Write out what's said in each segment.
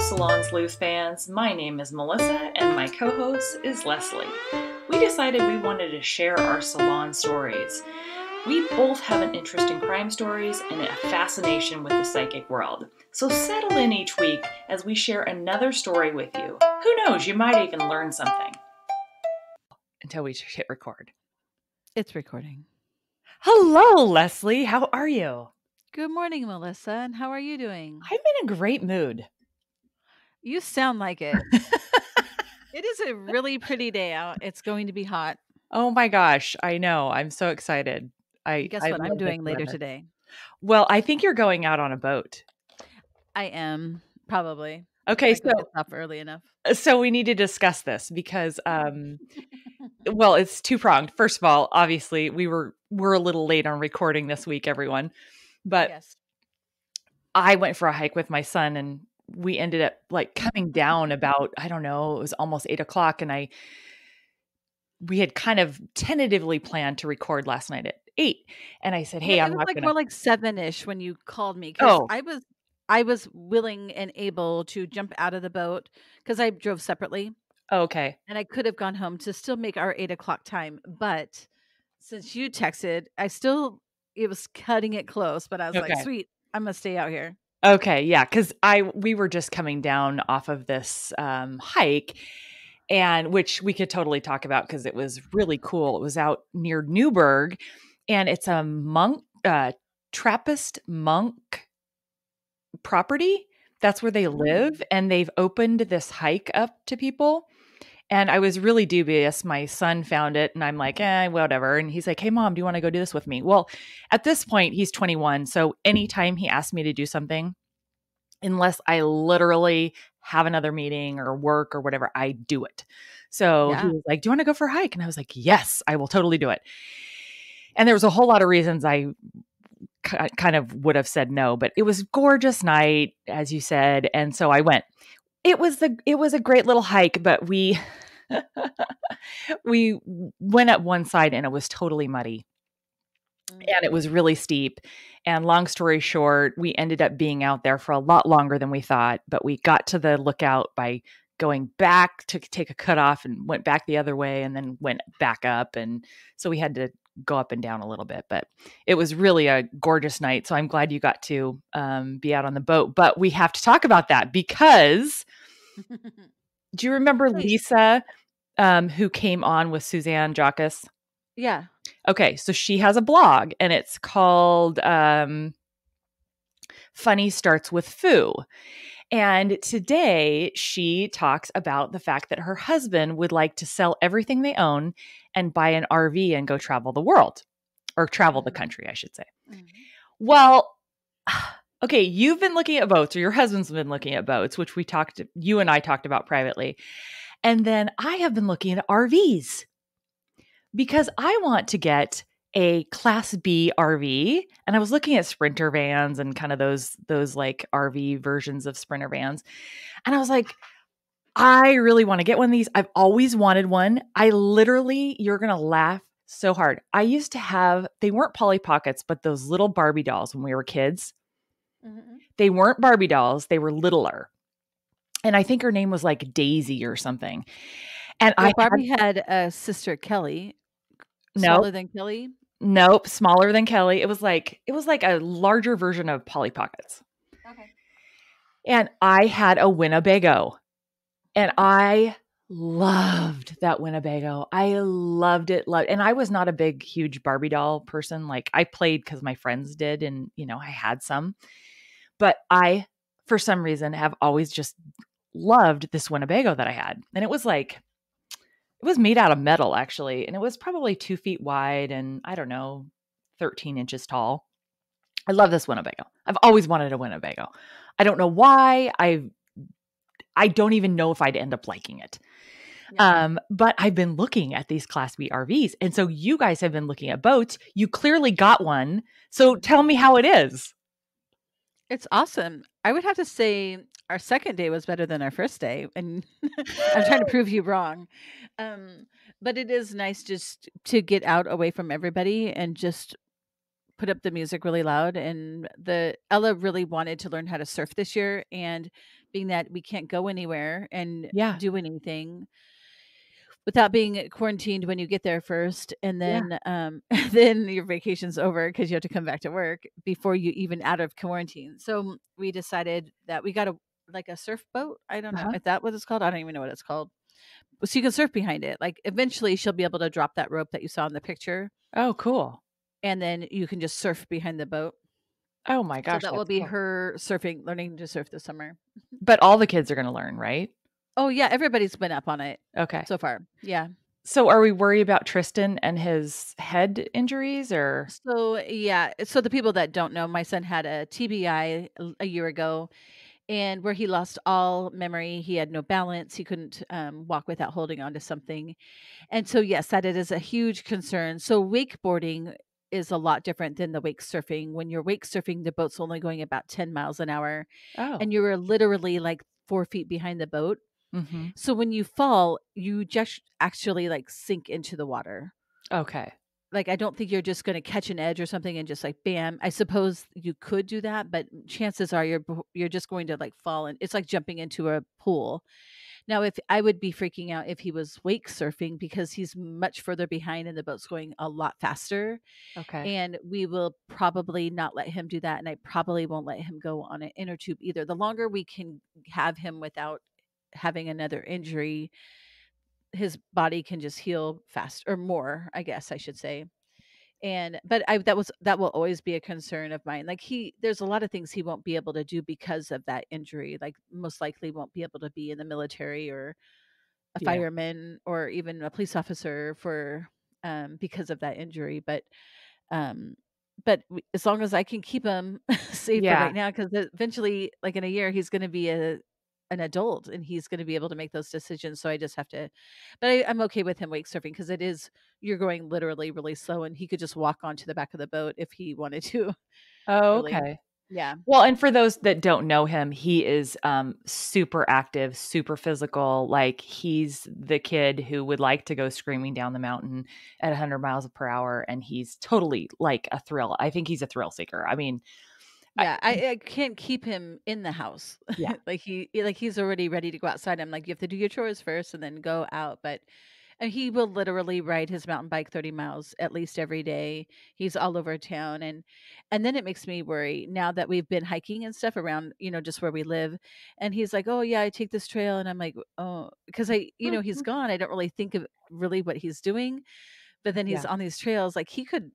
Salon Sleuth fans. My name is Melissa, and my co host is Leslie. We decided we wanted to share our salon stories. We both have an interest in crime stories and a fascination with the psychic world. So settle in each week as we share another story with you. Who knows, you might even learn something. Until we hit record. It's recording. Hello, Leslie. How are you? Good morning, Melissa. And how are you doing? I'm in a great mood. You sound like it. it is a really pretty day out. It's going to be hot. Oh my gosh, I know. I'm so excited. I Guess I what I'm doing later weather. today? Well, I think you're going out on a boat. I am probably. Okay, so up early enough. so we need to discuss this because um well, it's two pronged. First of all, obviously, we were we're a little late on recording this week, everyone. But yes. I went for a hike with my son and we ended up like coming down about, I don't know, it was almost eight o'clock. And I, we had kind of tentatively planned to record last night at eight. And I said, Hey, Yeah, I'm it was not like going more like seven ish when you called me. Oh. I was I was willing and able to jump out of the boat because I drove separately Oh, okay. and I could have gone home to still make our eight o'clock time. But since you texted, I still it was cutting it close, but I was Okay. like, sweet, I'm gonna stay out here. Okay. Yeah. Cause I, we were just coming down off of this um, hike and which we could totally talk about because it was really cool. It was out near Newberg and it's a monk, uh, Trappist monk property. That's where they live. And they've opened this hike up to people. And I was really dubious. My son found it and I'm like, eh, whatever. And he's like, hey, mom, do you want to go do this with me? Well, at this point, he's 21. So anytime he asks me to do something, unless I literally have another meeting or work or whatever, I do it. So he was like, do you want to go for a hike? And I was like, yes, I will totally do it. And there was a whole lot of reasons I kind of would have said no, but it was gorgeous night, as you said. And so I went. It was the it was a great little hike, but we we went up one side and it was totally muddy and it mm. was really steep. And long story short, we ended up being out there for a lot longer than we thought, but we got to the lookout by going back to take a cut off and went back the other way and then went back up. And so we had to go up and down a little bit, but it was really a gorgeous night. So I'm glad you got to um, be out on the boat. But we have to talk about that because do you remember. Lisa um, who came on with Suzanne Jacques? yeah. Okay, so she has a blog and it's called um, Funny Starts with Foo. And today she talks about the fact that her husband would like to sell everything they own and buy an RV and go travel the world or travel the Mhm. country, I should say. Mhm. Well, okay, you've been looking at boats or your husband's been looking at boats, which we talked, you and I talked about privately. And then I have been looking at RVs because I want to get a class B RV and I was looking at sprinter vans and kind of those those like RV versions of sprinter vans and I was like I really want to get one of these. I've always wanted one. I literally you're going to laugh so hard. I used to have they weren't Polly Pockets but those little Barbie dolls when we were kids. Mhm. They weren't Barbie dolls, they were littler. And I think her name was like Daisy or something. And Well, I had- Barbie had a sister Kelly, No. smaller than Kelly. Nope, smaller than Kelly. It was like it was like a larger version of Polly Pockets. Okay. And I had a Winnebago. And I loved that Winnebago. I loved it. Loved, and I was not a big, huge Barbie doll person. Like I played because my friends did, and you know, I had some. But I, for some reason, have always just loved this Winnebago that I had. And it was like it was made out of metal actually, and it was probably two feet wide and I don't know, 13 inches tall. I love this Winnebago. I've always wanted a Winnebago. I don't know why. I I don't even know if I'd end up liking it. Yeah. Um, but I've been looking at these Class B RVs, and so you guys have been looking at boats. You clearly got one. So tell me how it is. It's awesome. I would have to say our second day was better than our first day, and I'm trying to prove you wrong. Um, but it is nice just to get out away from everybody and just put up the music really loud and the Ella really wanted to learn how to surf this year and being that we can't go anywhere and Yeah. do anything without being quarantined when you get there first and Yeah. then um then your vacation's over because you have to come back to work before you even out of quarantine so we decided that we got a like a surf boat i don't know Uh-huh. if that what it's called i don't even know what it's called so you can surf behind it like eventually she'll be able to drop that rope that you saw in the picture Oh, cool. and then you can just surf behind the boat Oh my gosh. so that will be cool. her surfing learning to surf this summer But all the kids are going to learn, right? oh yeah everybody's been up on it Okay. so far yeah So are we worried about Tristan and his head injuries or So yeah, so the people that don't know, my son had a TBI a year ago, and where he lost all memory, he had no balance, he couldn't um, walk without holding on to something, and so yes, that it is a huge concern. So wakeboarding is a lot different than the wake surfing. When you're wake surfing, the boat's only going about ten miles an hour, Oh. and you're literally like four feet behind the boat. Mhm. So when you fall, you just actually like sink into the water Okay. Like I don't think you're just going to catch an edge or something and just like bam. I suppose you could do that, but chances are you're you're just going to like fall and it's like jumping into a pool. Now, if I would be freaking out if he was wake surfing because he's much further behind and the boat's going a lot faster, Okay. and we will probably not let him do that, and I probably won't let him go on an inner tube either. The longer we can have him without having another injury, his body can just heal fast or more, I guess I should say. And but I that was that will always be a concern of mine. Like he there's a lot of things he won't be able to do because of that injury. Like most likely won't be able to be in the military or a Yeah. fireman or even a police officer for um because of that injury. But um but as long as I can keep him safe Yeah. right now, because eventually, like in a year, he's going to be a an adult and he's going to be able to make those decisions. So I just have to, but I, I'm okay with him wake surfing because it is you're going literally really slow, and he could just walk onto the back of the boat if he wanted to. Oh, really. okay. Yeah, Well, and for those that don't know him, he is um, super active, super physical. Like he's the kid who would like to go screaming down the mountain at 100 miles per hour, and he's totally like a thrill. I think he's a thrill seeker. I mean, yeah. I, I can't keep him in the house. Yeah. like he like he's already ready to go outside. I'm like, you have to do your chores first and then go out. But and he will literally ride his mountain bike 30 miles at least every day. He's all over town and and then it makes me worry now that we've been hiking and stuff around, you know, just where we live. And he's like, "Oh yeah, I take this trail." And I'm like, "Oh, because I, you know, he's mm-hmm. gone. I don't really think of really what he's doing. But then he's Yeah. on these trails like he could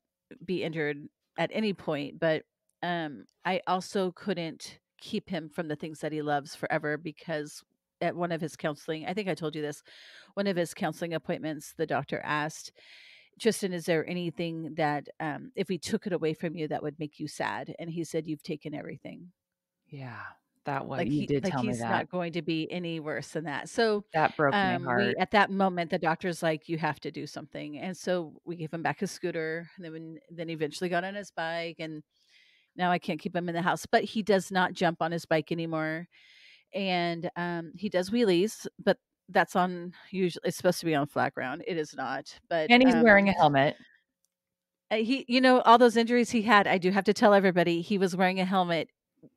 be injured at any point, but um I also couldn't keep him from the things that he loves forever because at one of his counseling, I think I told you this, one of his counseling appointments, the doctor asked, Tristan, is there anything that um, if we took it away from you that would make you sad? And he said, You've taken everything. yeah, that was like you he, did like tell me that. he's not going to be any worse than that. So that broke my um, we heart. at that moment the doctor's like, You have to do something. And so we gave him back his scooter and then when, then eventually got on his bike and now I can't keep him in the house. But he does not jump on his bike anymore. And um, he does wheelies, but that's on usually it's supposed to be on flat ground. It is not. But and he's wearing um, a helmet. uh, he you know all those injuries he had i do have to tell everybody he was wearing a helmet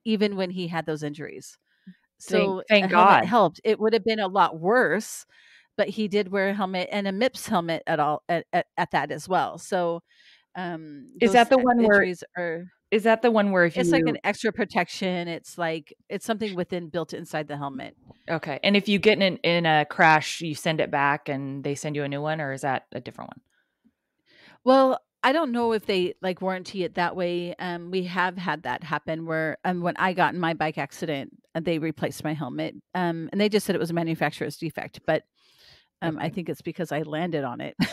even when he had those injuries so thank helmet God. helped it would have been a lot worse but he did wear a helmet and a MIPS helmet at all at, at, at that as well so um Is that the one where are Is that the one where if you it's you like an extra protection it's like it's something within built inside the helmet okay, and if you get in an, in a crash, you send it back and they send you a new one, or is that a different one? Well, I don't know if they like warranty it that way. Um, we have had that happen where um, when I got in my bike accident, uh, they replaced my helmet. Um, and they just said it was a manufacturer's defect, but um, I think it's because I landed on it.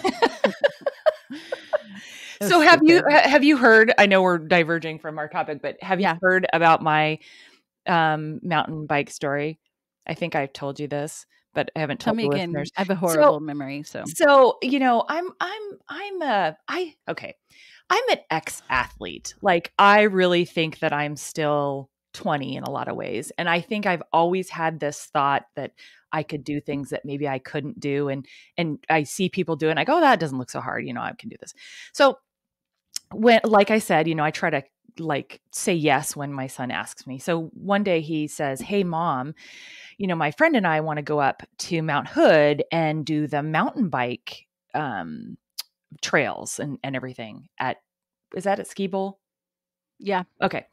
So have you have you heard i know we're diverging from our topic but have you Yeah. heard about my um mountain bike story? I think i've told you this but i haven't Tell told me the again. listeners I have a horrible memory, so. so you know i'm i'm i'm a i okay. I'm an ex-athlete. Like i really think that i'm still 20 in a lot of ways and i think i've always had this thought that i could do things that maybe i couldn't do and and i see people do it and i go oh, that doesn't look so hard you know i can do this. So when like I said, you know, I try to like say yes when my son asks me. So one day he says, "Hey mom, you know, my friend and I want to go up to Mount Hood and do the mountain bike um trails and and everything at is that at Ski Bowl? Yeah. Okay.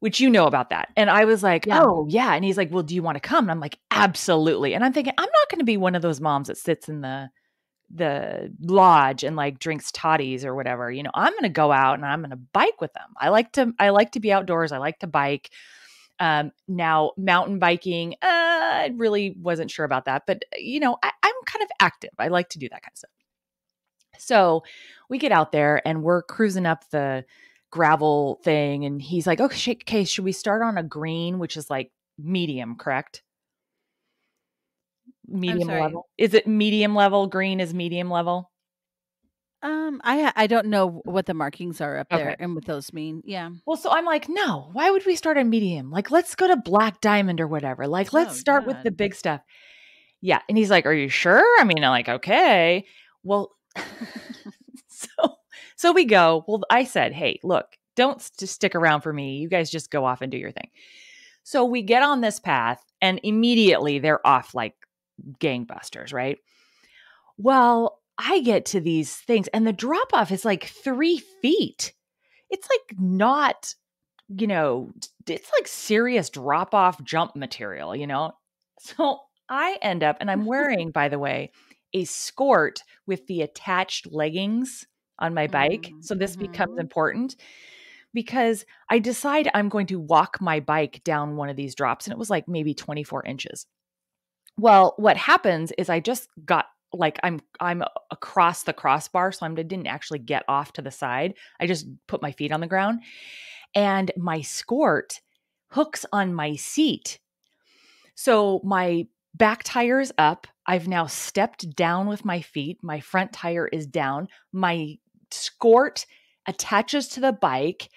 Which you know about that. And I was like, Yeah. oh, yeah. And he's like, well, do you want to come? And I'm like, absolutely. And I'm thinking, I'm not going to be one of those moms that sits in the the lodge and like drinks toddies or whatever. You know, I'm going to go out and I'm going to bike with them. I like to I like to be outdoors. I like to bike. Um, now mountain biking, uh, I really wasn't sure about that, but you know, I, I'm kind of active. I like to do that kind of stuff. So we get out there and we're cruising up the gravel thing, and he's like, "Okay, okay, should we start on a green, which is like medium, correct? Medium level. Is it medium level? Green is medium level. Um, I I don't know what the markings are up there and what those mean. Yeah. Well, so I'm like, no, why would we start on medium? Like, let's go to black diamond or whatever. Like, let's Oh, start with the big stuff. Yeah. And he's like, Are you sure? I mean, I'm like, okay. Well, so so we go. Well, I said, hey, look, don't s- just stick around for me. You guys just go off and do your thing. So we get on this path, and immediately they're off like gangbusters, right? Well, I get to these things, and the drop off is like three feet. It's like not, you know, it's like serious drop off jump material, you know? So I end up, and I'm wearing, by the way, a skirt with the attached leggings on my bike. Mm, So this becomes mhm. important because I decide I'm going to walk my bike down one of these drops, and it was like maybe 24 inches. Well, what happens is I just got like I'm I'm across the crossbar, so I didn't actually get off to the side. I just put my feet on the ground, and my skort hooks on my seat. So my back tire is up. I've now stepped down with my feet. My front tire is down. My skort attaches to the bike.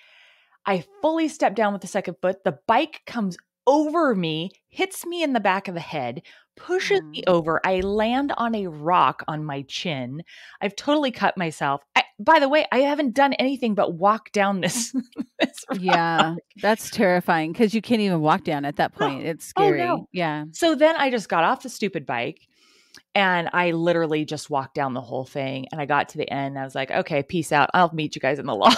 I fully step down with the second foot. The bike comes over me, hits me in the back of the head, pushes me Mm. over. I land on a rock on my chin. I've totally cut myself. I, by the way, I haven't done anything but walk down this. this rock. Yeah, that's terrifying because you can't even walk down at that point. It's Oh, scary. no. Yeah. So then I just got off the stupid bike and I literally just walked down the whole thing. And I got to the end. I was like, okay, peace out. I'll meet you guys in the lodge.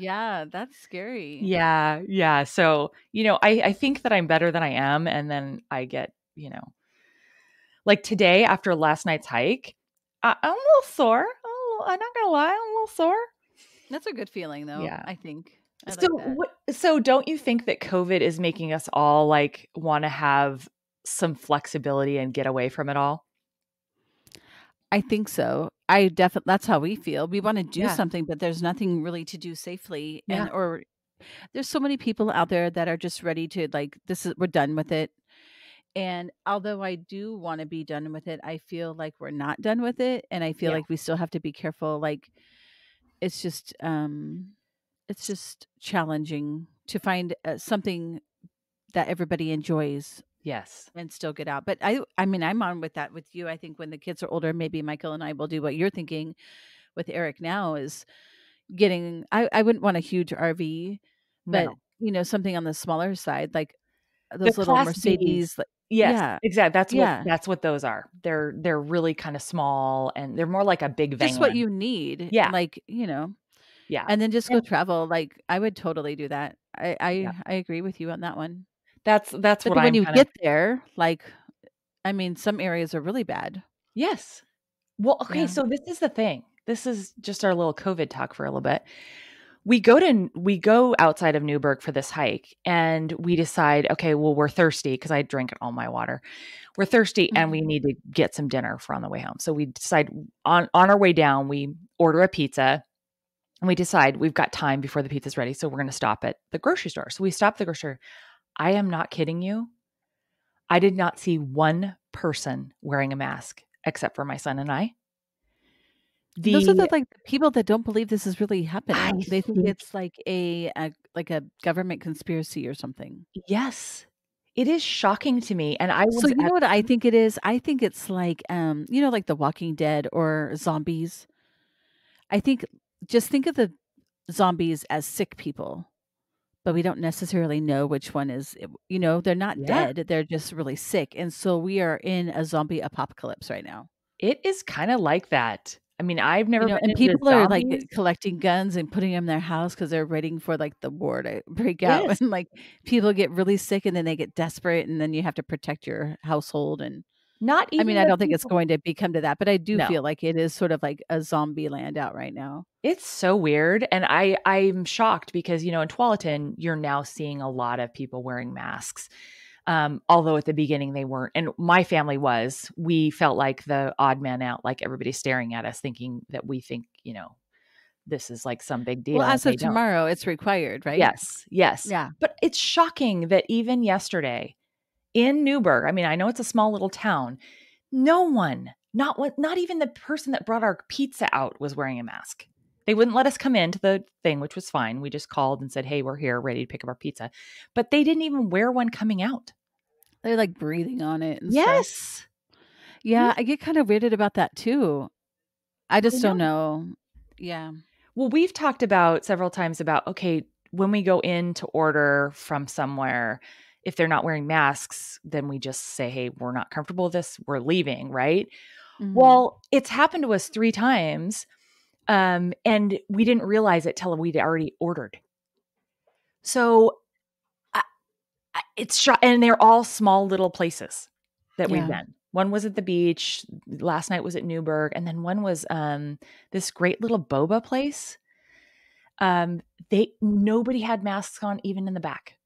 Yeah, that's scary. yeah. Yeah. So, you know, I, I think that I'm better than I am. And then I get, you know, like today after last night's hike, I, I'm a little sore. I'm, a little- I'm not going to lie. I'm a little sore. That's a good feeling though. Yeah. I think. I so, that. what, so don't you think that COVID is making us all like want to have some flexibility and get away from it all? I think so. I definitely that's how we feel. We want to do Yeah. something, but there's nothing really to do safely. Yeah. And or there's so many people out there that are just ready to like this is we're done with it. And although I do want to be done with it, I feel like we're not done with it and I feel Yeah. like we still have to be careful like it's just um it's just challenging to find uh, something that everybody enjoys Yes. and still get out. But I I mean I'm on with that with you. I think when the kids are older, maybe Michael and I will do what you're thinking with Eric now is getting I, I wouldn't want a huge RV, but No. you know, something on the smaller side, like uh, those little Mercedes. like- Yes, Yeah. exactly. That's Yeah. what that's what those are. They're they're really kind of small and they're more like a big van. Just what you need. Yeah. Like, you know. yeah. And then just Yeah. go travel. Like I would totally do that. I I, Yeah. I agree with you on that one. That's that's But what when I'm you kind get there, like I mean, some areas are really bad. Yes. Well, okay, Yeah. so this is the thing. This is just our little COVID talk for a little bit. We go to we go outside of Newberg for this hike and we decide, okay, well, we're thirsty because I drank all my water. We're thirsty and we Mhm. need to get some dinner for on the way home. So we decide on on our way down, we order a pizza and we decide we've got time before the pizza's ready. So we're gonna stop at the grocery store. So we stop the grocery store. I am not kidding you. I did not see one person wearing a mask except for my son and I. The Those are the like people that don't believe this is really happening. I they think think- it's like a, a like a government conspiracy or something. yes, it is shocking to me, and I was So you know what I think it is? I think it's like um, you know, like The Walking Dead or zombies. I think just think of the zombies as sick people but we don't necessarily know which one is eh, you know they're not Yeah. dead they're just really sick and so we are in a zombie apocalypse right now It is kind of like that. I mean, I've never you know been and into people are like zombies. collecting guns and putting them in their house because they're waiting for like the war to break out Yes. and like people get really sick and then they get desperate and then you have to protect your household and Not even. i mean i don't think it's going to become to that but i do No. feel like it is sort of like a zombie land out right now It's so weird. And I, I'm shocked because, you know, in Tualatin, you're now seeing a lot of people wearing masks. Um, although at the beginning they weren't. And my family was. We felt like the odd man out, like everybody's staring at us, thinking that we think, you know, this is like some big deal. well as of don't. tomorrow it's required right Yes, yes. yeah But it's shocking that even yesterday in Newberg, I mean, I know it's a small little town, no one, not what, not even the person that brought our pizza out was wearing a mask. They wouldn't let us come into the thing, which was fine. We just called and said, "Hey, we're here, ready to pick up our pizza." But they didn't even wear one coming out. they're like breathing on it and stuff Yes. Yeah, I get kind of weirded about that too. I I just don't know. know. Yeah. Well, we've talked about several times about okay, when we go in to order from somewhere, if they're not wearing masks, then we just say, "Hey, we're not comfortable with this. We're leaving." Right? Mhm. Well, it's happened to us three times, um, and we didn't realize it till we'd already ordered. So I, I, it's shot, and they're all small little places that we've been. One was at the beach. Last night was at Newberg, and then one was um, this great little boba place. Um, they nobody had masks on, even in the back,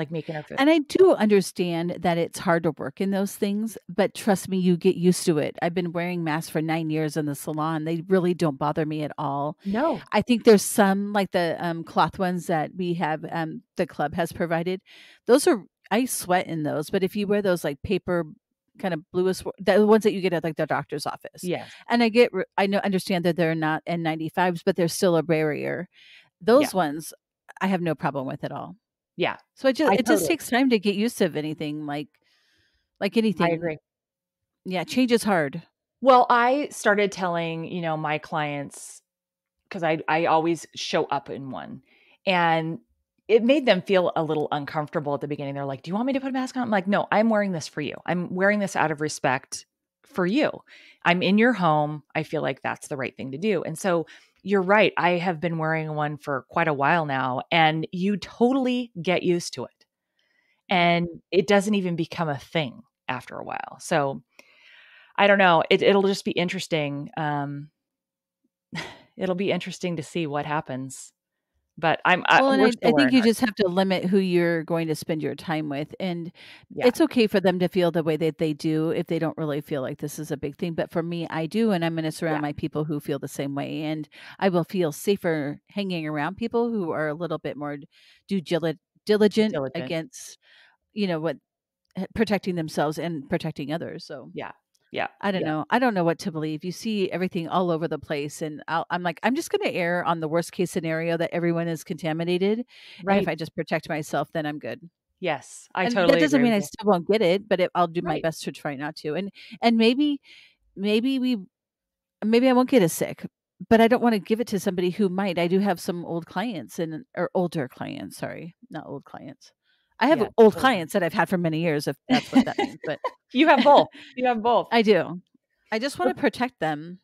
like making our food. And I do understand that it's hard to work in those things, but trust me, you get used to it. I've been wearing masks for nine years in the salon. They really don't bother me at all. no, I think there's some like the um, cloth ones that we have, um, the club has provided. Those are, I sweat in those, but if you wear those like paper kind of bluish, the ones that you get at like the doctor's office, yes, and I get i know understand that they're not N95s, but they're still a barrier. Those ones I have no problem with at all. Yeah, So I just I it just takes time to get used to anything like like anything. I agree. Yeah, change is hard. Well, I started telling, you know, my clients because I I always show up in one. And it made them feel a little uncomfortable at the beginning. They're like, "Do you want me to put a mask on?" I'm like, "No, I'm wearing this for you. I'm wearing this out of respect for you. I'm in your home. I feel like that's the right thing to do." And so you're right. I have been wearing one for quite a while now, and you totally get used to it. And it doesn't even become a thing after a while. So I don't know. It, it'll just be interesting. Um, it'll be interesting to see what happens. But I'm. I, Well, and we're I, I think you just have to limit who you're going to spend your time with, and Yeah. it's okay for them to feel the way that they do if they don't really feel like this is a big thing. But for me, I do, and I'm going to surround Yeah. my people who feel the same way, and I will feel safer hanging around people who are a little bit more due dili- diligent, Diligent. against, you know, what eh, protecting themselves and protecting others. So Yeah. Yeah. I don't yeah. know. I don't know what to believe. You see everything all over the place, and I'll, I'm like, I'm just going to err on the worst case scenario that everyone is contaminated. And Right. if I just protect myself, then I'm good. yes. I and totally. that doesn't mean I still won't get it, but it, I'll do my best to try not to. And and maybe maybe we maybe I won't get as sick, but I don't want to give it to somebody who might. I do have some old clients and or older clients. Sorry, not old clients. I have Yeah, old older. clients that I've had for many years, if that's what that means. But You have both. You have both. I do. I just want to protect them.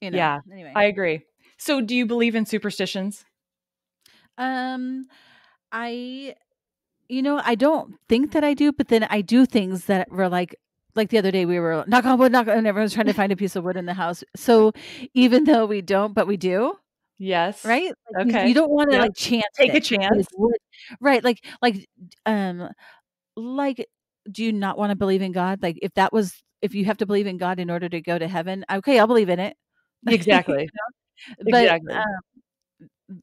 You know. Yeah, Anyway. I agree. So, do you believe in superstitions? Um, I, you know, I don't think that I do, but then I do things that were like, like the other day we were knock on wood, knock on, and everyone's trying to find a piece of wood in the house. So even though we don't, but we do, Yes. right? Like, Okay. You, don't want to Yeah. like chance Take a chance. right? Like, like, um, like, do you not want to believe in God? Like, if that was, if you have to believe in God in order to go to heaven, okay, I'll believe in it. Exactly. But exactly. um,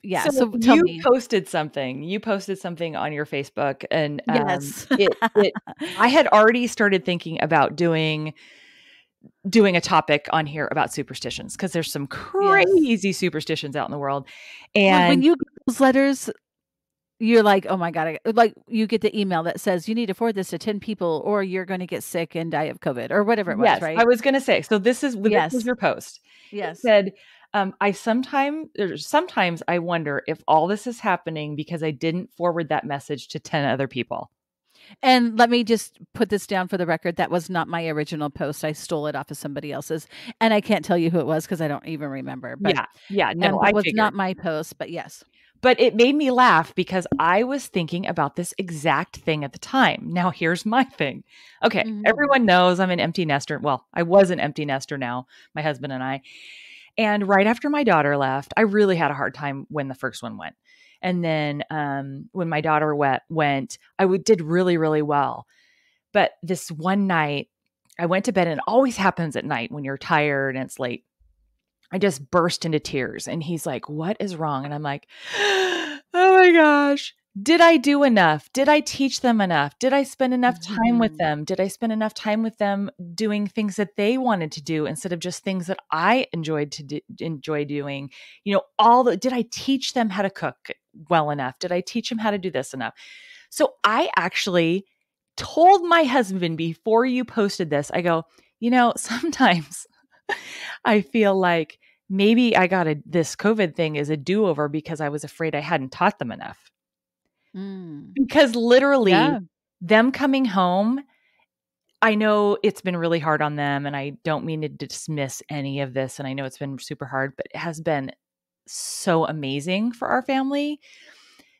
yeah. so, So, you me. posted something. You posted something on your Facebook, and um, Yes. it, it. I had already started thinking about doing doing a topic on here about superstitions because there's some crazy superstitions out in the world, Well, and when you get those letters, you're like, oh my god! I, like you get the email that says you need to forward this to ten people, or you're going to get sick and die of COVID, or whatever it was, yes, right? I was going to say. So this is this Yes. was your post. It yes, said, Um, I sometimes sometimes I wonder if all this is happening because I didn't forward that message to 10 other people. And let me just put this down for the record. That was not my original post. I stole it off of somebody else's. And I can't tell you who it was because I don't even remember. But yeah. Yeah. No, um, I it was figured. not my post, but yes. But it made me laugh because I was thinking about this exact thing at the time. Now, here's my thing. Okay, Mhm. everyone knows I'm an empty nester. Well, I was an empty nester now, my husband and I. And right after my daughter left, I really had a hard time when the first one went. And then um, when my daughter went, went I w- did really, really well. But this one night, I went to bed, and always happens at night when you're tired and it's late. I just burst into tears. And he's like, What is wrong? And I'm like, Oh my gosh. Did I do enough? Did I teach them enough? Did I spend enough time with Mhm. them? Did I spend enough time with them doing things that they wanted to do instead of just things that I enjoyed to do, enjoy doing? You know, all the did I teach them how to cook well enough? Did I teach them how to do this enough? So I actually told my husband before you posted this, I go, you know, sometimes I feel like maybe I got a this COVID thing is a do-over because I was afraid I hadn't taught them enough. Mm. Because literally Yeah. them coming home, I know it's been really hard on them and I don't mean to dismiss any of this and I know it's been super hard, but it has been so amazing for our family.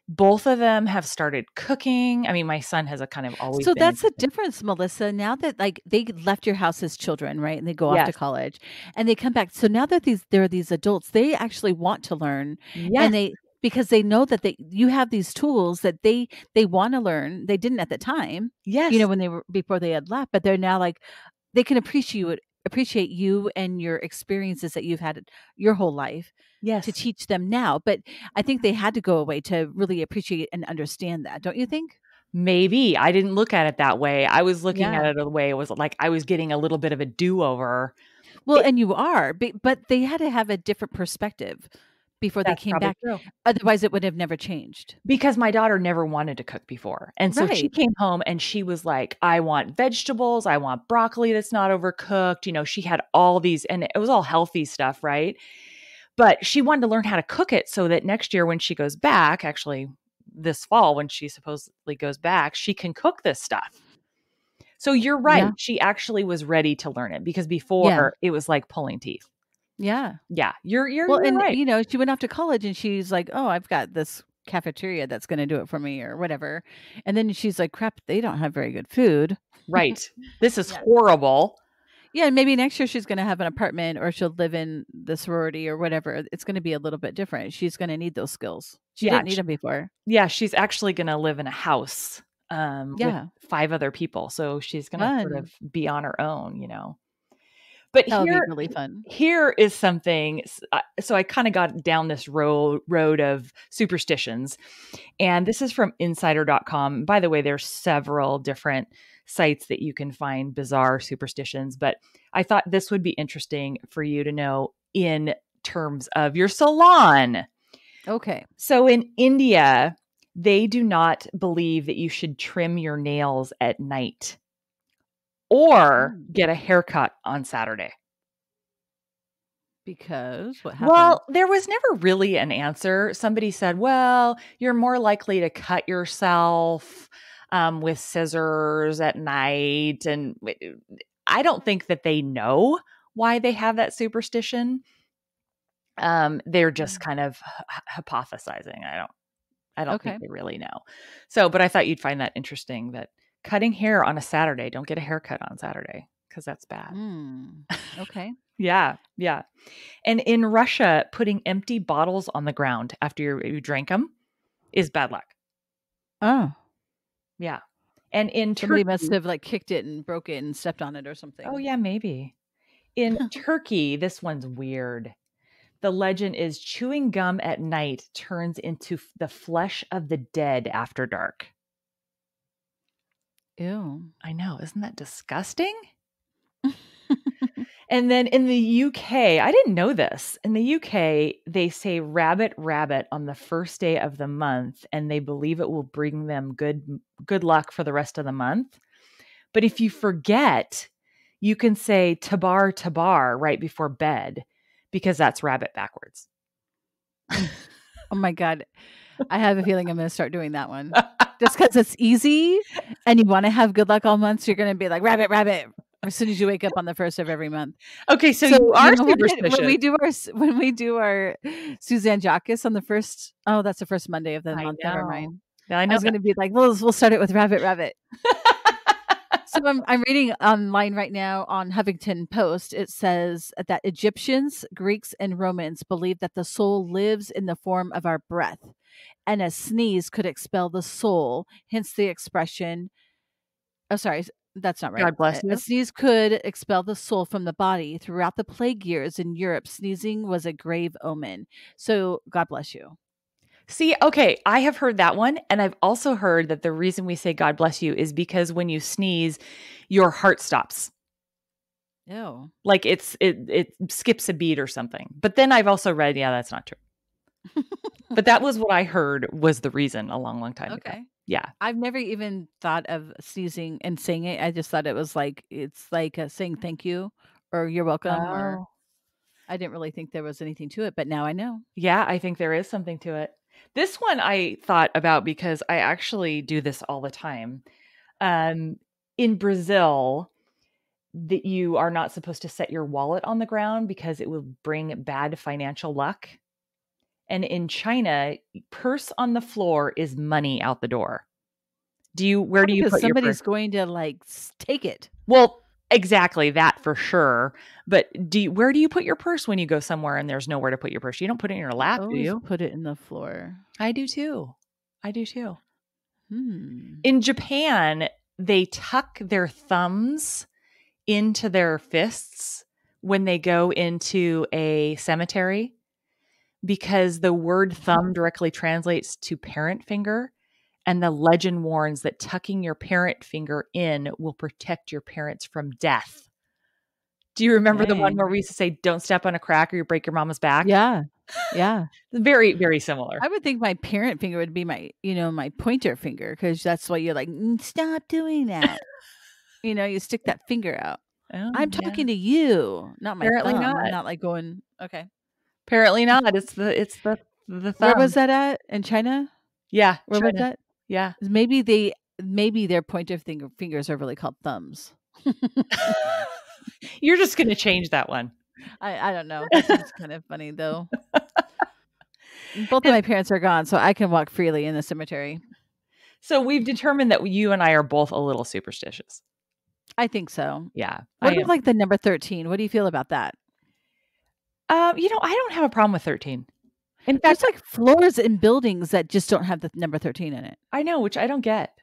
Both of them have started cooking. I mean, my son has a kind of always So that's the difference, Melissa. Now that like they left your house as children, right? And they go off to college and they come back. So now that these there are these adults, they actually want to learn yes. and they because they know that they you have these tools that they they want to learn. They didn't at the time, yes. you know, when they were before they had left, but they're now like they can appreciate it appreciate you and your experiences that you've had your whole life yes. to teach them now. But I think they had to go away to really appreciate and understand that, don't you think? Maybe I didn't look at it that way. I was looking Yeah. at it the way it was like I was getting a little bit of a do-over. Well, It- and you are, but, but they had to have a different perspective before they came back. true. Otherwise, it would have never changed. Because my daughter never wanted to cook before. And so she came home and she was like, I want vegetables. I want broccoli that's not overcooked. You know, she had all these, and it was all healthy stuff, right? But she wanted to learn how to cook it so that next year when she goes back, actually this fall when she supposedly goes back, she can cook this stuff. So you're right. Yeah. She actually was ready to learn it because before it was like pulling teeth. Yeah. Yeah, you're you're, Well, you're and right. you know, she went off to college and she's like, "Oh, I've got this cafeteria that's going to do it for me or whatever." And then she's like, "Crap, they don't have very good food." right. This is Yeah. horrible. Yeah, maybe next year she's going to have an apartment or she'll live in the sorority or whatever. It's going to be a little bit different. She's going to need those skills. She Yeah, didn't need she- them before. Yeah, she's actually going to live in a house um Yeah. with five other people. So she's going to sort of be on her own, you know. But That here really fun. here is something so i kind of got down this road road of superstitions and this is from insider.com by the way there's several different sites that you can find bizarre superstitions but i thought this would be interesting for you to know in terms of your salon Okay. so in india they do not believe that you should trim your nails at night or Mm. get a haircut on saturday Because what happened? Well, there was never really an answer. Somebody said, well, you're more likely to cut yourself um, with scissors at night. And I don't think that they know why they have that superstition. Um, they're just kind of hy- hypothesizing. I don't, I don't Okay. think they really know. So, but I thought you'd find that interesting that cutting hair on a Saturday, don't get a haircut on Saturday because that's bad. Mm, okay. Yeah, yeah. And in Russia, putting empty bottles on the ground after you, you drank them is bad luck. Oh, Yeah. And in somebody Turkey, must have like kicked it and broke it and stepped on it or something. oh yeah, maybe. In Turkey, this one's weird. The legend is chewing gum at night turns into the flesh of the dead after dark. Ew. I know, isn't that disgusting? And then in the UK, I didn't know this. In the UK, they say rabbit rabbit on the first day of the month and they believe it will bring them good good luck for the rest of the month. But if you forget, you can say tabar tabar right before bed because that's rabbit backwards. Oh my god. I have a feeling I'm going to start doing that one. Just cuz it's easy and you want to have good luck all months, you're going to be like rabbit rabbit as soon as you wake up on the first of every month. Okay, so, you are know what? superstitious. when we do our when we do our Suzanne Jacques on the first oh that's the first Monday of the I month. Never mind. I I know I was going to be like, well, we'll start it with rabbit rabbit. so I'm, I'm reading online right now on Huffington Post. It says that Egyptians, Greeks, and Romans believed that the soul lives in the form of our breath, and a sneeze could expel the soul. Hence the expression. Oh, sorry, that's not right. God bless you. A sneeze could expel the soul from the body. Throughout the plague years in Europe, sneezing was a grave omen. So God bless you. See, okay, I have heard that one. And I've also heard that the reason we say God bless you is because when you sneeze, your heart stops. Oh, Like it's it it skips a beat or something. But then I've also read, yeah, that's not true. But that was what I heard was the reason a long, long time ago. okay. Yeah. I've never even thought of sneezing and saying it. I just thought it was like it's like uh saying thank you or you're welcome. Or Oh. I didn't really think there was anything to it, but now I know. Yeah, I think there is something to it. This one I thought about because I actually do this all the time. Um, in Brazil, that you are not supposed to set your wallet on the ground because it will bring bad financial luck. And in China, purse on the floor is money out the door. Do you where do you put your somebody's going to like take it. Well, exactly that for sure. But do you, where do you put your purse when you go somewhere and there's nowhere to put your purse? You don't put it in your lap, do you? put it in the floor. I do too. I do too. Hmm. In Japan, they tuck their thumbs into their fists when they go into a cemetery because the word thumb directly translates to parent finger. And the legend warns that tucking your parent finger in will protect your parents from death. Do you remember the one where we used to say, don't step on a crack or you break your mama's back? Yeah. Yeah. Very, very similar. I would think my parent finger would be my, you know, my pointer finger because that's why you're like, "Mm, stop doing that. you know, you stick that finger out. Oh, I'm yeah. talking to you, not my Apparently thumb. I'm not. not like going, okay. Apparently not. It's the it's the the thumb. Where was that at? In China? Yeah, Where was that? Yeah. Maybe they maybe their pointer finger fingers are really called thumbs. You're just going to change that one. I, I don't know. It's kind of funny though. Both of my parents are gone, so I can walk freely in the cemetery. So we've determined that you and I are both a little superstitious. I think so. Yeah. What I about like the number 13? What do you feel about that? Um, you know, I don't have a problem with 13. In fact, There's like floors in buildings that just don't have the number 13 in it. I know, which I don't get.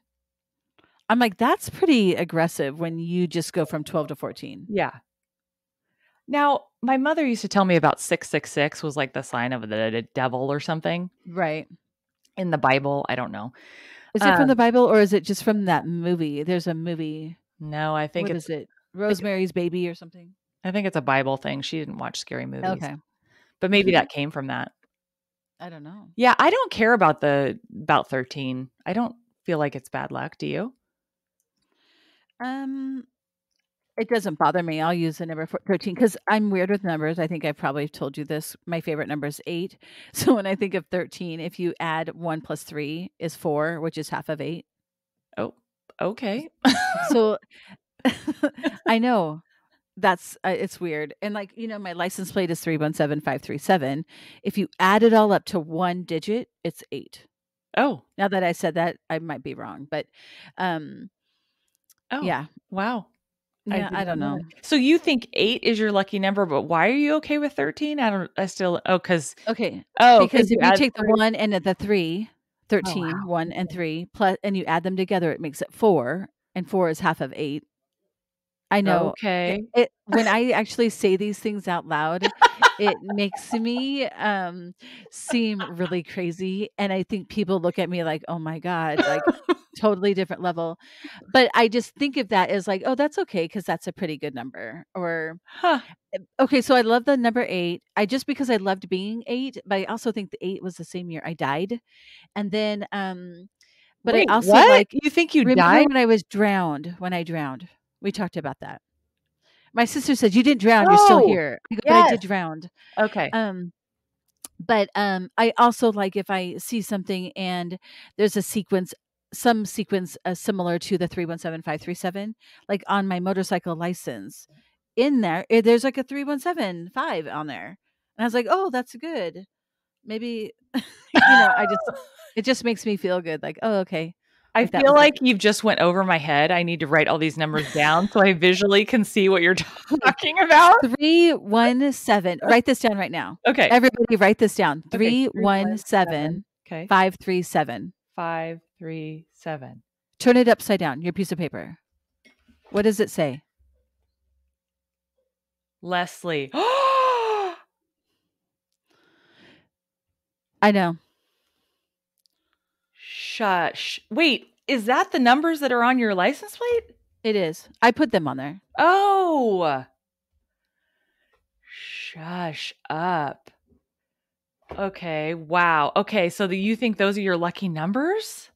I'm like, that's pretty aggressive when you just go from 12 to 14. Yeah. Now, my mother used to tell me about 666 was like the sign of the, devil or something Right. in the Bible. I don't know. Is it from the Um, Bible or is it just from that movie? There's a movie. No, I think What it's is it? Rosemary's Baby or something? I think it's a Bible thing. She didn't watch scary movies. Okay. But maybe that came from that. I don't know. Yeah, I don't care about the about 13. I don't feel like it's bad luck, do you? Um, it doesn't bother me. I'll use the number four- 13 because I'm weird with numbers. I think I've probably told you this. My favorite number is eight. So when I think of 13, if you add one plus three is four, which is half of eight. Oh, okay. So I know that's uh, it's weird. And like, you know, my license plate is 317537. If you add it all up to one digit, it's eight. oh, Now that I said that, I might be wrong, but um, oh, yeah. Wow. Yeah, I, did don't know. So you think eight is your lucky number, but why are you okay with 13? I don't, I still, oh, because, Okay. oh, because if you add take the one and the three, 13, wow. one and three, plus, and you add them together, it makes it four, and four is half of eight. I know. Okay. It, when I actually say these things out loud, it makes me um, seem really crazy. And I think people look at me like, oh my God, like totally different level. But I just think of that as like, oh, that's okay because that's a pretty good number. Or, Huh. okay, so I love the number eight. I just because I loved being eight, but I also think the eight was the same year I died. And then, um, but Wait, I also what? like, you think you remember died? when I was drowned, when I drowned? We talked about that. My sister said you didn't drown. You're still here. I go, I did drown. Okay. Um, but um, I also like if I see something and there's a sequence, some sequence uh, similar to the three one seven five three seven, like on my motorcycle license. In there, eh, there's like a three one seven five on there, and I was like, oh, that's good. Maybe you know, I just it just makes me feel good. Like, oh, okay. I feel it. like you've just went over my head. I need to write all these numbers down so I visually can see what you're talking about. Three one seven. Write this down right now. Okay. Everybody, write this down. Okay, Three one seven Okay. five three seven. Five, three, seven. Turn it upside down. Your piece of paper. What does it say? Leslie. I know. Shush. Wait, is that the numbers that are on your license plate? It is. I put them on there. Oh. Shush up. Okay. Wow. Okay. So do you think those are your lucky numbers?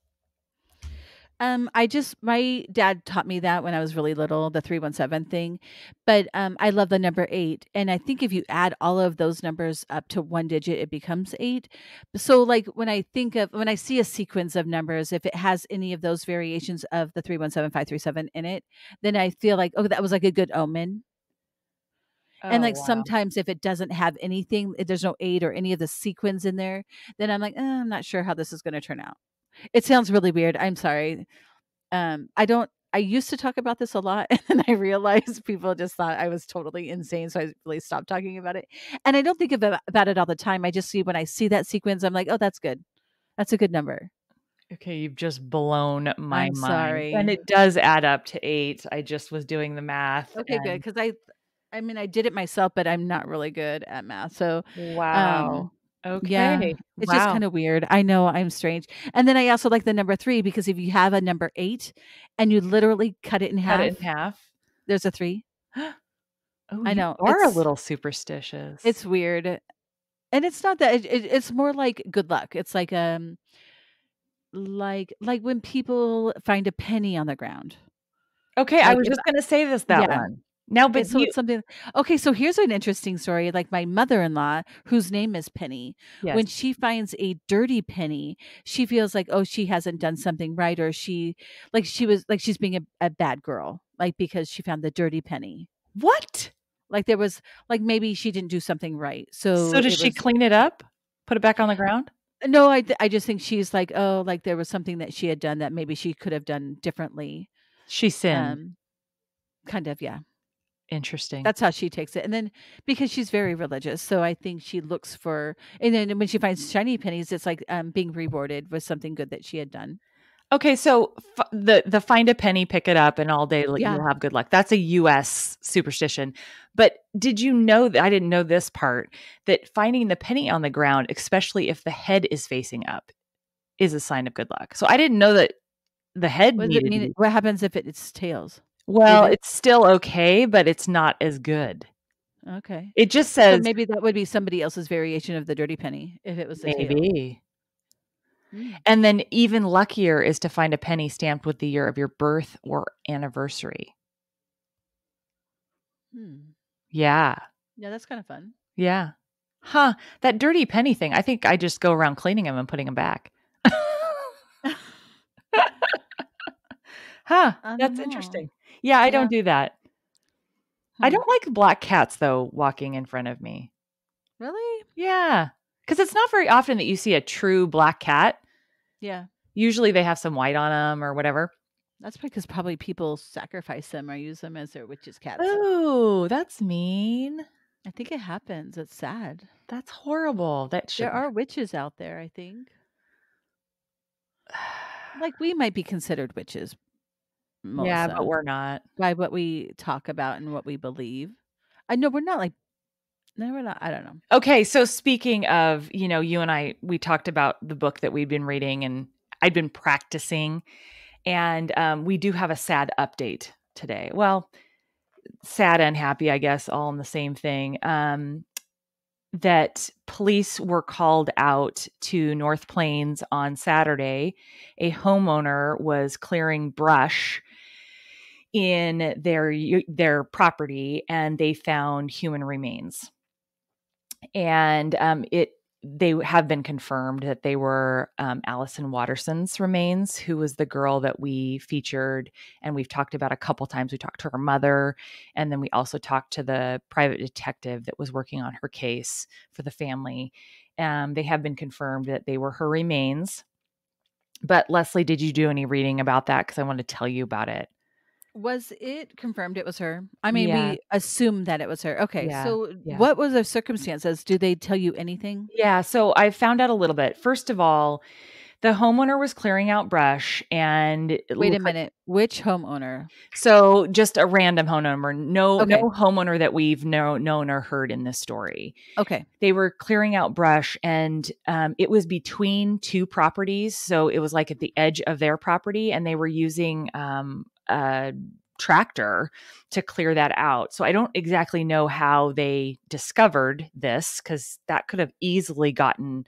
Um, I just my dad taught me that when I was really little, the three one seven thing. But um, I love the number eight, and I think if you add all of those numbers up to one digit, it becomes eight. So, like when I think of when I see a sequence of numbers, if it has any of those variations of the three one seven five three seven in it, then I feel like oh, that was like a good omen. and Oh, like wow. sometimes if it doesn't have anything, if there's no eight or any of the sequins in there, then I'm like, eh, I'm not sure how this is going to turn out. It sounds really weird. I'm sorry. Um, I don't. I used to talk about this a lot, and I realized people just thought I was totally insane, so I really stopped talking about it. And I don't think about about it all the time. I just see when I see that sequence, I'm like, oh, that's good. That's a good number. Okay, you've just blown my I'm mind. sorry. And it does add up to eight. I just was doing the math. Okay, good. Because I, I mean, I did it myself, but I'm not really good at math. So Wow. Okay. yeah, It's just kind of weird. I know I'm strange. And then I also like the number three because if you have a number eight and you literally cut it in half, cut it in half. there's a three. Oh, I know, Are a little superstitious. It's weird. And it's not that it, it, it's more like good luck. It's like um like like when people find a penny on the ground. okay. I was just gonna say this that Yeah. one. Now, but so you, it's something okay, so here's an interesting story. Like my mother-in-law, whose name is Penny, yes. when she finds a dirty penny, she feels like, oh, she hasn't done something right, or she like she was like she's being a, a bad girl, like because she found the dirty penny. what? Like there was like maybe she didn't do something right. So So does she was- clean it up? Put it back on the ground? No, I I just think she's like, oh, like there was something that she had done that maybe she could have done differently. She sinned. Um, kind of, yeah. Interesting. That's how she takes it. And then because she's very religious, so I think she looks for and then when she finds shiny pennies, it's like um being rewarded with something good that she had done. Okay, so f- the the find a penny, pick it up, and all day Yeah. you'll have good luck. That's a U.S. superstition. But did you know that I didn't know this part that finding the penny on the ground, especially if the head is facing up, is a sign of good luck. So I didn't know that the head What does it mean? What happens if it, it's tails? Well, it? it's still okay, but it's not as good. Okay. It just So says maybe that would be somebody else's variation of the dirty penny if it was tail. maybe. Mm. And then even luckier is to find a penny stamped with the year of your birth or anniversary. Hmm. Yeah. Yeah, that's kind of fun. Yeah. Huh. That dirty penny thing. I think I just go around cleaning them and putting them back. huh. That's know. interesting. Yeah, I Yeah. don't do that. I Hmm. don't like black cats though walking in front of me. Really? Yeah. Cuz it's not very often that you see a true black cat. Yeah. Usually they have some white on them or whatever. That's because probably people sacrifice them or use them as their witches' cats. Oh, that's mean. I think it happens. It's sad. That's horrible. That should There are witches out there, I think. Like we might be considered witches. Yeah, but we're not. by what we talk about and what we believe. I know we're not like no, we're not. I don't know. Okay, so speaking of, you know, you and I, we talked about the book that we'd been reading and I'd been practicing. And um, we do have a sad update today. Well, sad and happy, I guess, all in the same thing. Um, that police were called out to North Plains on Saturday. A homeowner was clearing brush in their their property and they found human remains and um, it they have been confirmed that they were um, Allison Watterson's remains, who was the girl that we featured and we've talked about a couple times. We talked to her mother, and then we also talked to the private detective that was working on her case for the family. Um, they have been confirmed that they were her remains. But Leslie, did you do any reading about that? Because I want to tell you about it. Was it confirmed it was her? I mean, Yeah. we assumed that it was her. Okay, Yeah, so yeah. what was the circumstances? Do they tell you anything? Yeah, so I found out a little bit. First of all, the homeowner was clearing out brush and it Wait a looked like- minute. Which homeowner? so just a random homeowner, no Okay. no homeowner that we've know, known or heard in this story. Okay. They were clearing out brush and um, it was between two properties, so it was like at the edge of their property and they were using um, a tractor to clear that out. So I don't exactly know how they discovered this cuz that could have easily gotten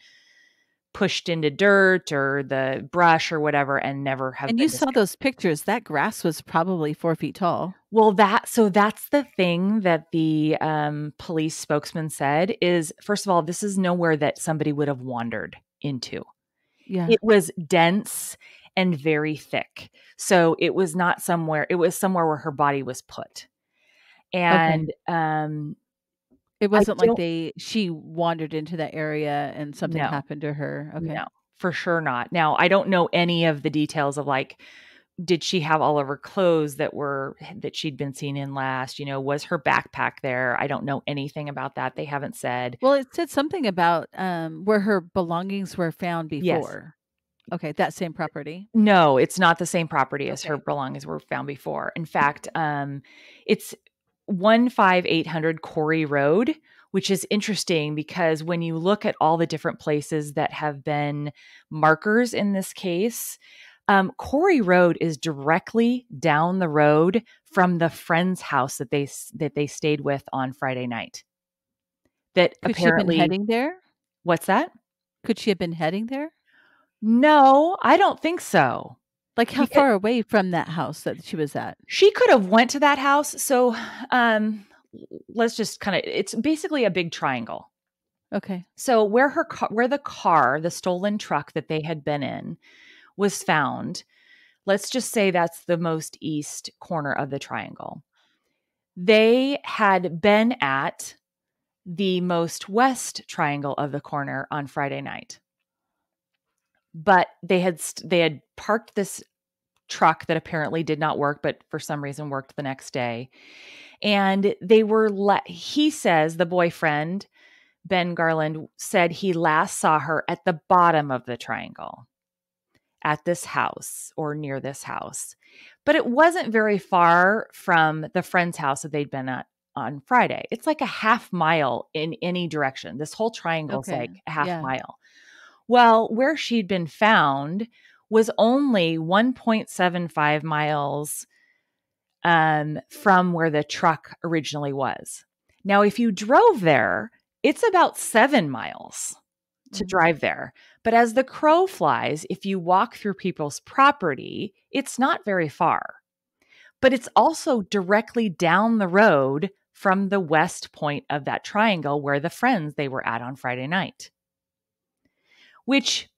pushed into dirt or the brush or whatever and never have And you saw those pictures. That grass was probably four feet tall. Well, that so that's the thing that the um, police spokesman said is first of all, this is nowhere that somebody would have wandered into. Yeah. It was dense and very thick, so it was not somewhere. It was somewhere where her body was put, and um, It wasn't like they she wandered into that area and something No. happened to her. Okay. no, for sure not. Now, I don't know any of the details of like. Did she have all of her clothes that were that she'd been seen in last? You know, was her backpack there? I don't know anything about that. They haven't said. Well, it said something about um where her belongings were found Yes. before. Okay, that same property. No, it's not the same property as her Okay. belongings were found before. In fact, um, it's one five eight hundred Corey Road, which is interesting because when you look at all the different places that have been markers in this case, um, Corey Road is directly down the road from the friend's house that they that they stayed with on Friday night. That Could she have apparently, been heading there? what's that? Could she have been heading there? No, I don't think so. Like how far away from that house that she was at? she could have went to that house so um let's just kind of it's basically a big triangle Okay. so where her car where the car the stolen truck that they had been in was found let's just say that's the most east corner of the triangle they had been at the most west triangle of the corner on friday night but they had st- they had parked this truck that apparently did not work but for some reason worked the next day. And they were let he says the boyfriend ben garland said he last saw her at the bottom of the triangle at this house or near this house. But it wasn't very far from the friend's house that they'd been at on friday. It's like a half mile in any direction. This whole triangle's Okay, like a half yeah. mile well where she'd been found was only 1.75 miles um, from where the truck originally was. Now, if you drove there, it's about seven miles to Mhm. drive there. But as the crow flies, if you walk through people's property, it's not very far. But it's also directly down the road from the west point of that triangle where the friends they were at on Friday night. Which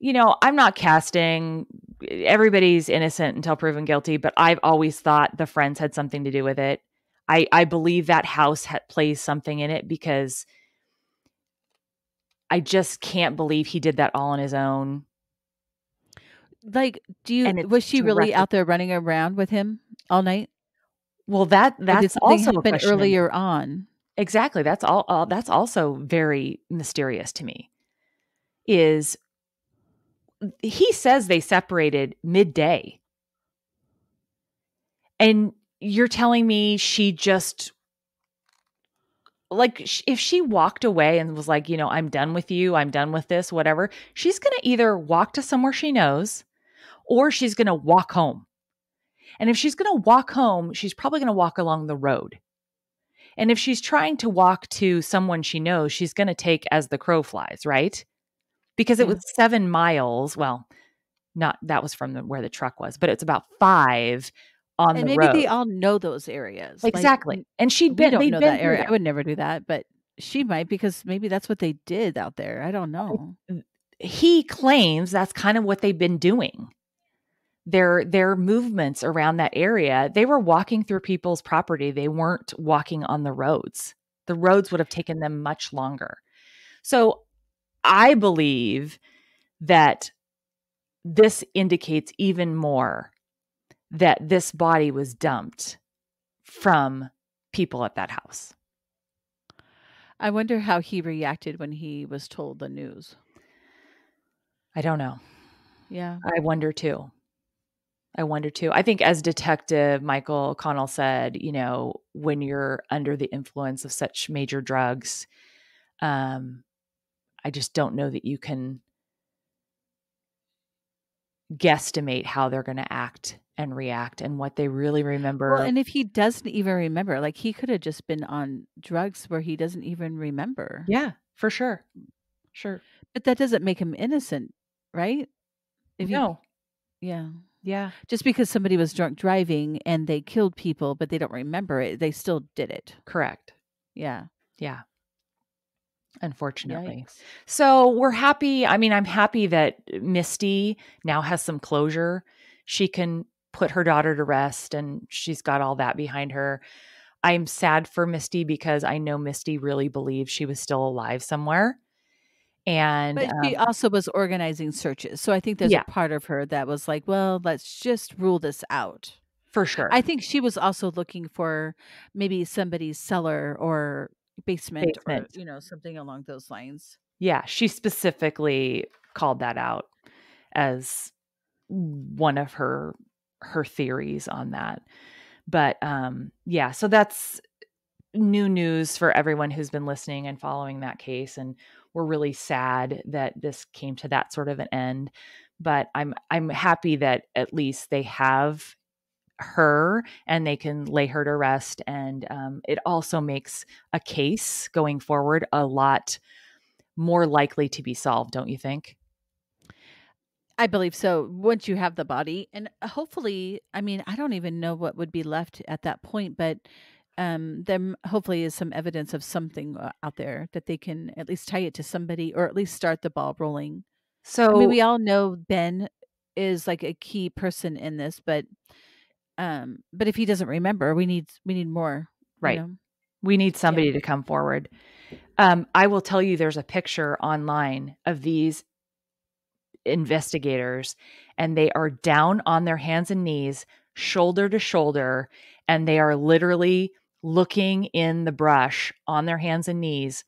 you know, I'm not casting everybody's innocent until proven guilty, but I've always thought the friends had something to do with it. I I believe that house ha- plays something in it because I just can't believe he did that all on his own. Like, do you was she really out there running around with him all night? Well, that that's also happen earlier on? Exactly. That's all, all. That's also very mysterious to me. Is he says they separated midday, and you're telling me she just like if she walked away and was like, you know, I'm done with you, I'm done with this, whatever. She's gonna either walk to somewhere she knows, or she's gonna walk home. And if she's gonna walk home, she's probably gonna walk along the road. And if she's trying to walk to someone she knows, she's going to take as the crow flies, right? Because it Yeah. was mm. seven miles. Well, not that was from the, where the truck was, but it's about five on and the maybe road. they all know those areas. Exactly. n- and she'd been don't know that area. I would never do that, but she might because maybe that's what they did out there. I don't know. he claims that's kind of what they've been doing. Their their movements around that area, they were walking through people's property. They weren't walking on the roads. The roads would have taken them much longer. So I believe that this indicates even more that this body was dumped from people at that house. I wonder how he reacted when he was told the news. I don't know. Yeah. I wonder too. I wonder too. I think as Detective Michael Connell said, you know, when you're under the influence of such major drugs, um, I just don't know that you can guesstimate how they're going to act and react and what they really remember. Well, and if he doesn't even remember, like he could have just been on drugs where he doesn't even remember. yeah, for sure. Sure. But that doesn't make him innocent, right? If you- no. yeah. Yeah. Just because somebody was drunk driving and they killed people, but they don't remember it, they still did it. Correct. Yeah. Yeah. Unfortunately. Yikes. So we're happy. I mean, I'm happy that Misty now has some closure. She can put her daughter to rest and she's got all that behind her. I'm sad for Misty because I know Misty really believed she was still alive somewhere. And But she um, also was organizing searches. So I think there's Yeah. a part of her that was like, well, let's just rule this out. for sure. I think she was also looking for maybe somebody's cellar or basement, Basement. or, you know, something along those lines. yeah, she specifically called that out as one of her her theories on that. But um yeah, so that's new news for everyone who's been listening and following that case and we're really sad that this came to that sort of an end, but I'm I'm happy that at least they have her and they can lay her to rest and um, it also makes a case going forward a lot more likely to be solved, don't you think? I believe so. Once you have the body, and hopefully, I mean, I don't even know what would be left at that point, but um, there hopefully is some evidence of something uh, out there that they can at least tie it to somebody, or at least start the ball rolling. So I mean, we all know Ben is like a key person in this, but um, but if he doesn't remember, we need we need more. you Right. know? We need somebody to come forward. Um, I will tell you there's a picture online of these investigators, and they are down on their hands and knees, shoulder to shoulder, and they are literally looking in the brush on their hands and knees,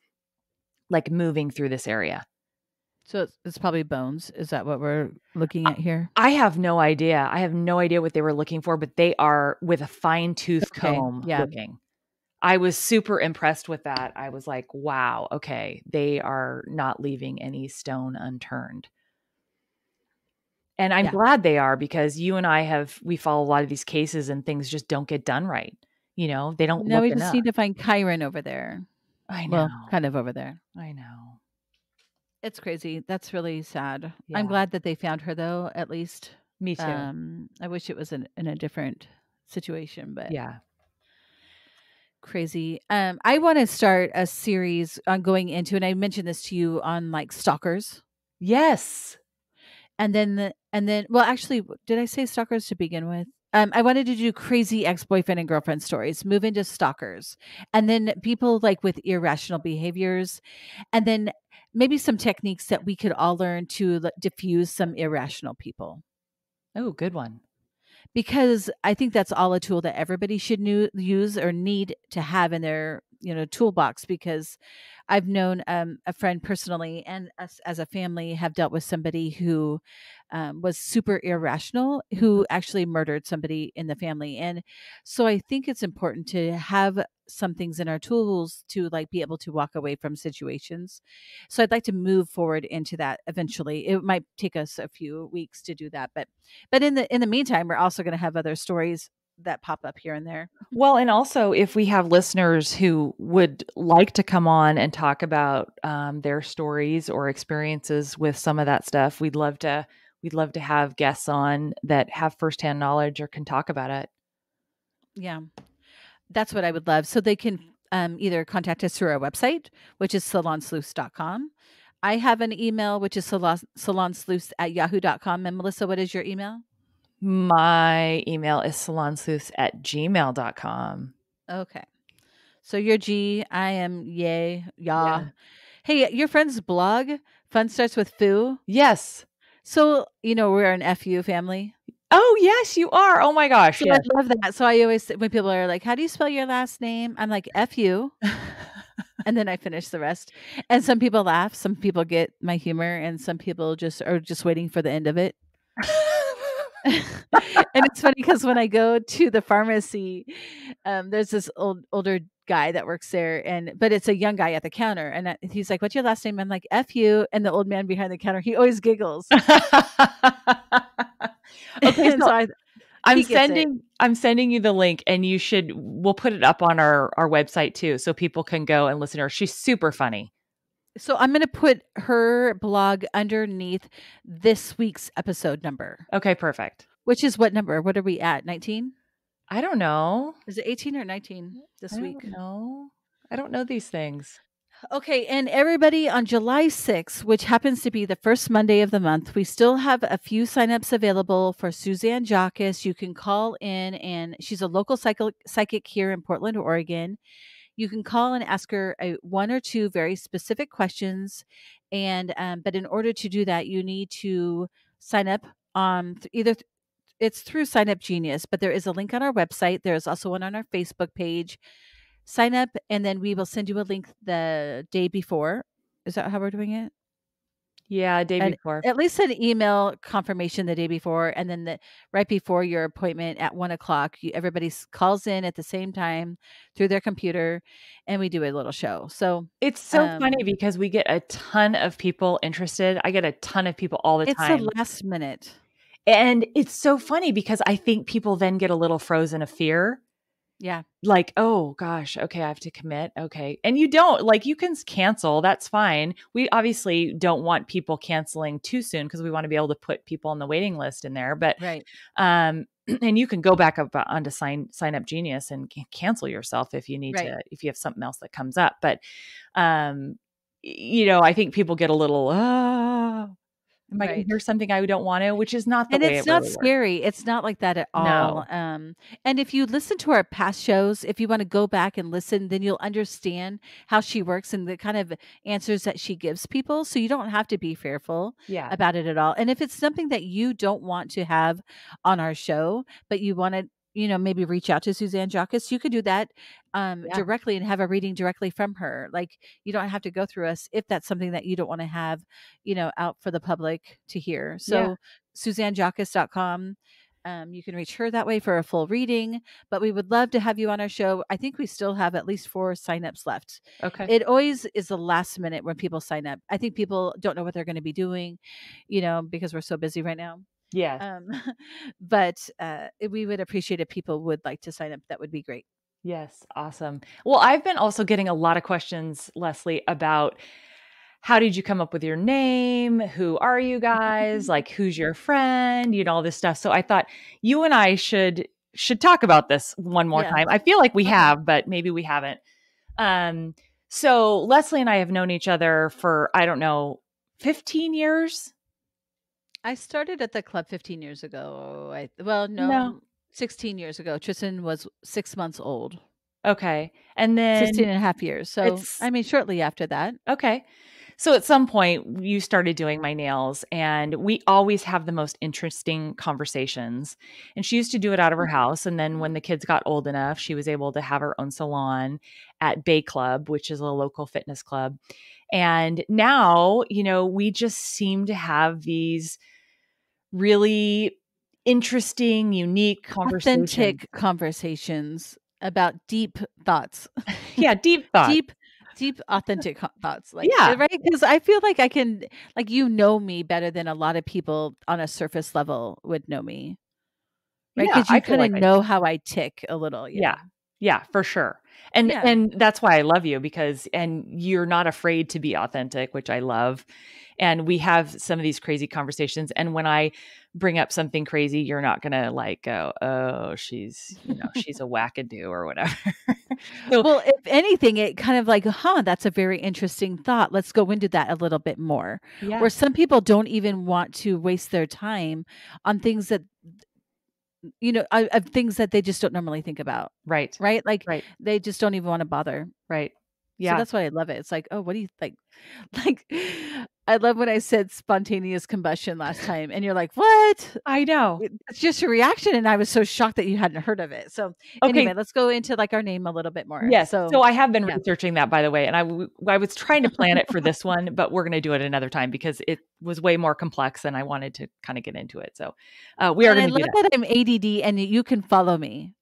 like moving through this area. So it's, it's probably bones. Is that what we're looking at here? I have no idea. I have no idea what they were looking for, but they are with a fine tooth Okay, comb yeah. looking. I was super impressed with that. I was like, wow, okay, they are not leaving any stone unturned. And I'm Yeah. glad they are because you and I have we follow a lot of these cases and things just don't get done right. You know, they don't Now look we just need to find Kyron over there. I know. Well, kind of over there. I know. It's crazy. That's really sad. Yeah. I'm glad that they found her though, at least. Me too. Um I wish it was in, in a different situation, but yeah. crazy. Um I want to start a series on going into and I mentioned this to you on like stalkers. Yes. And then the, and then well actually did I say stalkers to begin with? Um I wanted to do crazy ex-boyfriend and girlfriend stories, move into stalkers. And then people like with irrational behaviors and then maybe some techniques that we could all learn to diffuse some irrational people. Oh, good one. because I think that's all a tool that everybody should new, use or need to have in their you know toolbox. Because I've known um, a friend personally, and us as a family have dealt with somebody who um, was super irrational, who actually murdered somebody in the family, and so I think it's important to have some things in our tools to like be able to walk away from situations. So I'd like to move forward into that eventually. It might take us a few weeks to do that, but but in the in the meantime we're also going to have other stories that pop up here and there Well, and also if we have listeners who would like to come on and talk about um, their stories or experiences with some of that stuff, we'd love to. We'd love to have guests on that have firsthand knowledge or can talk about it. Yeah. That's what I would love. So they can um, either contact us through our website, which is salonsleuth.com. I have an email, which is salon, salonsleuth at yahoo.com. And Melissa, what is your email? My email is salonsleuth at gmail.com. Okay. So you're G, I am yay, ya. Yeah. Hey, your friend's blog, Fun Starts with Foo. Yes. So, you know, we're an FU family. Oh, yes, you are. Oh my gosh. So yes. I love that. So I always, when people are like, how do you spell your last name? I'm like, FU. and then I finish the rest. And some people laugh, some people get my humor, and some people just are just waiting for the end of it. And it's funny because when I go to the pharmacy, um, there's this old older guy that works there, and but it's a young guy at the counter, and I- he's like, "What's your last name?" I'm like, "F you," and the old man behind the counter, he always giggles. okay, And so I, I'm gets it. sending I'm sending you the link and you should we'll put it up on our our website too so people can go and listen to her. She's super funny. So I'm going to put her blog underneath this week's episode number, Okay, perfect. which is what number? What are we at? 19? I don't know. Is it 18 or 19 this I week? don't. I don't know these things. Okay, and everybody on July 6th, which happens to be the first Monday of the month, we still have a few signups available for Suzanne Jacques. You can call in, and she's a local psychic, psychic here in Portland, Oregon. You can call and ask her a, one or two very specific questions, and um, but in order to do that, you need to sign up on th- either th- it's through Sign Up Genius, but there is a link on our website. There is also one on our Facebook page sign up and then we will send you a link the day before is that how we're doing it Yeah, day And before. at least an email confirmation the day before and then the right before your appointment at one o'clock you, everybody s- calls in at the same time through their computer and we do a little show so It's so um, funny because we get a ton of people interested. I get a ton of people all the it's time. It's the last minute and it's so funny because I think people then get a little frozen of fear. Yeah. Like oh gosh okay i have to commit okay. And you don't like you can cancel that's fine. We obviously don't want people canceling too soon because we want to be able to put people on the waiting list in there but right. um and you can go back up uh, onto sign sign up genius and cancel yourself if you need Right. to if you have something else that comes up but um you know i think people get a little oh am i going to hear something i don't want to which is not the and it's it not really works. scary it's not like that at all No. um and if you listen to our past shows if you want to go back and listen then you'll understand how she works and the kind of answers that she gives people so you don't have to be fearful yeah about it at all and if it's something that you don't want to have on our show but you want to you know maybe reach out to suzanne jacques. You could do that um Yeah. directly and have a reading directly from her. Like you don't have to go through us if that's something that you don't want to have you know out for the public to hear. So suzannejacques.com um, you can reach her that way for a full reading but we would love to have you on our show. I think we still have at least four signups left. Okay. It always is the last minute when people sign up. I think people don't know what they're going to be doing you know because we're so busy right now yeah um, but uh, we would appreciate if people would like to sign up that would be great Yes, awesome. Well, I've been also getting a lot of questions, Leslie, about how did you come up with your name? Who are you guys? Like who's your friend? You know, all this stuff. So I thought you and I should should talk about this one more Yeah. time. I feel like we have, but maybe we haven't. Um so Leslie and I have known each other for I don't know, 15 years. I started at the club 15 years ago I, well no, No. 16 years ago tristan was six months old Okay. And then 16 and a half years so it's- i mean shortly after that Okay. So at some point, you started doing my nails, and we always have the most interesting conversations. And she used to do it out of her mm-hmm. house. And then when the kids got old enough, she was able to have her own salon at Bay Club, which is a local fitness club. And now, you know, we just seem to have these really interesting, unique conversations. authentic conversations about deep thoughts Yeah, deep thoughts. deep deep authentic thoughts like Yeah. right because i feel like i can like you know me better than a lot of people on a surface level would know me right because I you kind of like I know how i tick a little Yeah. know? Yeah, for sure. And Yeah. and that's why I love you because and you're not afraid to be authentic, which I love. And we have some of these crazy conversations and when I bring up something crazy, you're not going to like go, "Oh, she's, you know, she's a wackadoo or whatever." so, Well, if anything, it kind of like, huh, that's a very interesting thought. Let's go into that a little bit more. yeah. Where some people don't even want to waste their time on things that, you know, of things that they just don't normally think about, Right. right? Like Right. they just don't even want to bother. Right. So Yeah. that's why I love it. It's like, oh, what do you like? Like, I love when I said spontaneous combustion last time, and you're like, what? I know. It- It's just a reaction, and I was so shocked that you hadn't heard of it. So Okay. anyway, let's go into like our name a little bit more. Yes. So, So, I have been yeah. researching that, by the way, and I, w- I was trying to plan it for this one, but we're going to do it another time because it was way more complex, and I wanted to kind of get into it. So uh, we are and I going to do love that. that I'm ADD, and you can follow me.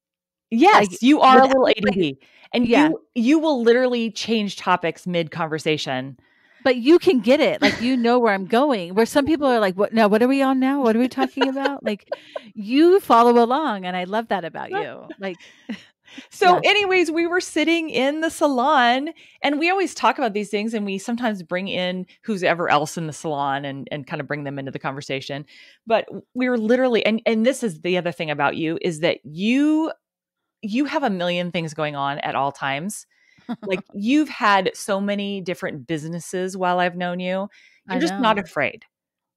Yes, like, you are a little like, ADD, and yeah. you you will literally change topics mid conversation. But you can get it, like you know where I'm going. Where some people are like, "What now? What are we on now? What are we talking about?" Like, you follow along, and I love that about you. Like, So, yeah, anyways, we were sitting in the salon, and we always talk about these things, and we sometimes bring in who's ever else in the salon and and kind of bring them into the conversation. But we were literally, and and this is the other thing about you is that you you have a million things going on at all times. Like you've had so many different businesses while I've known you. You're just not afraid.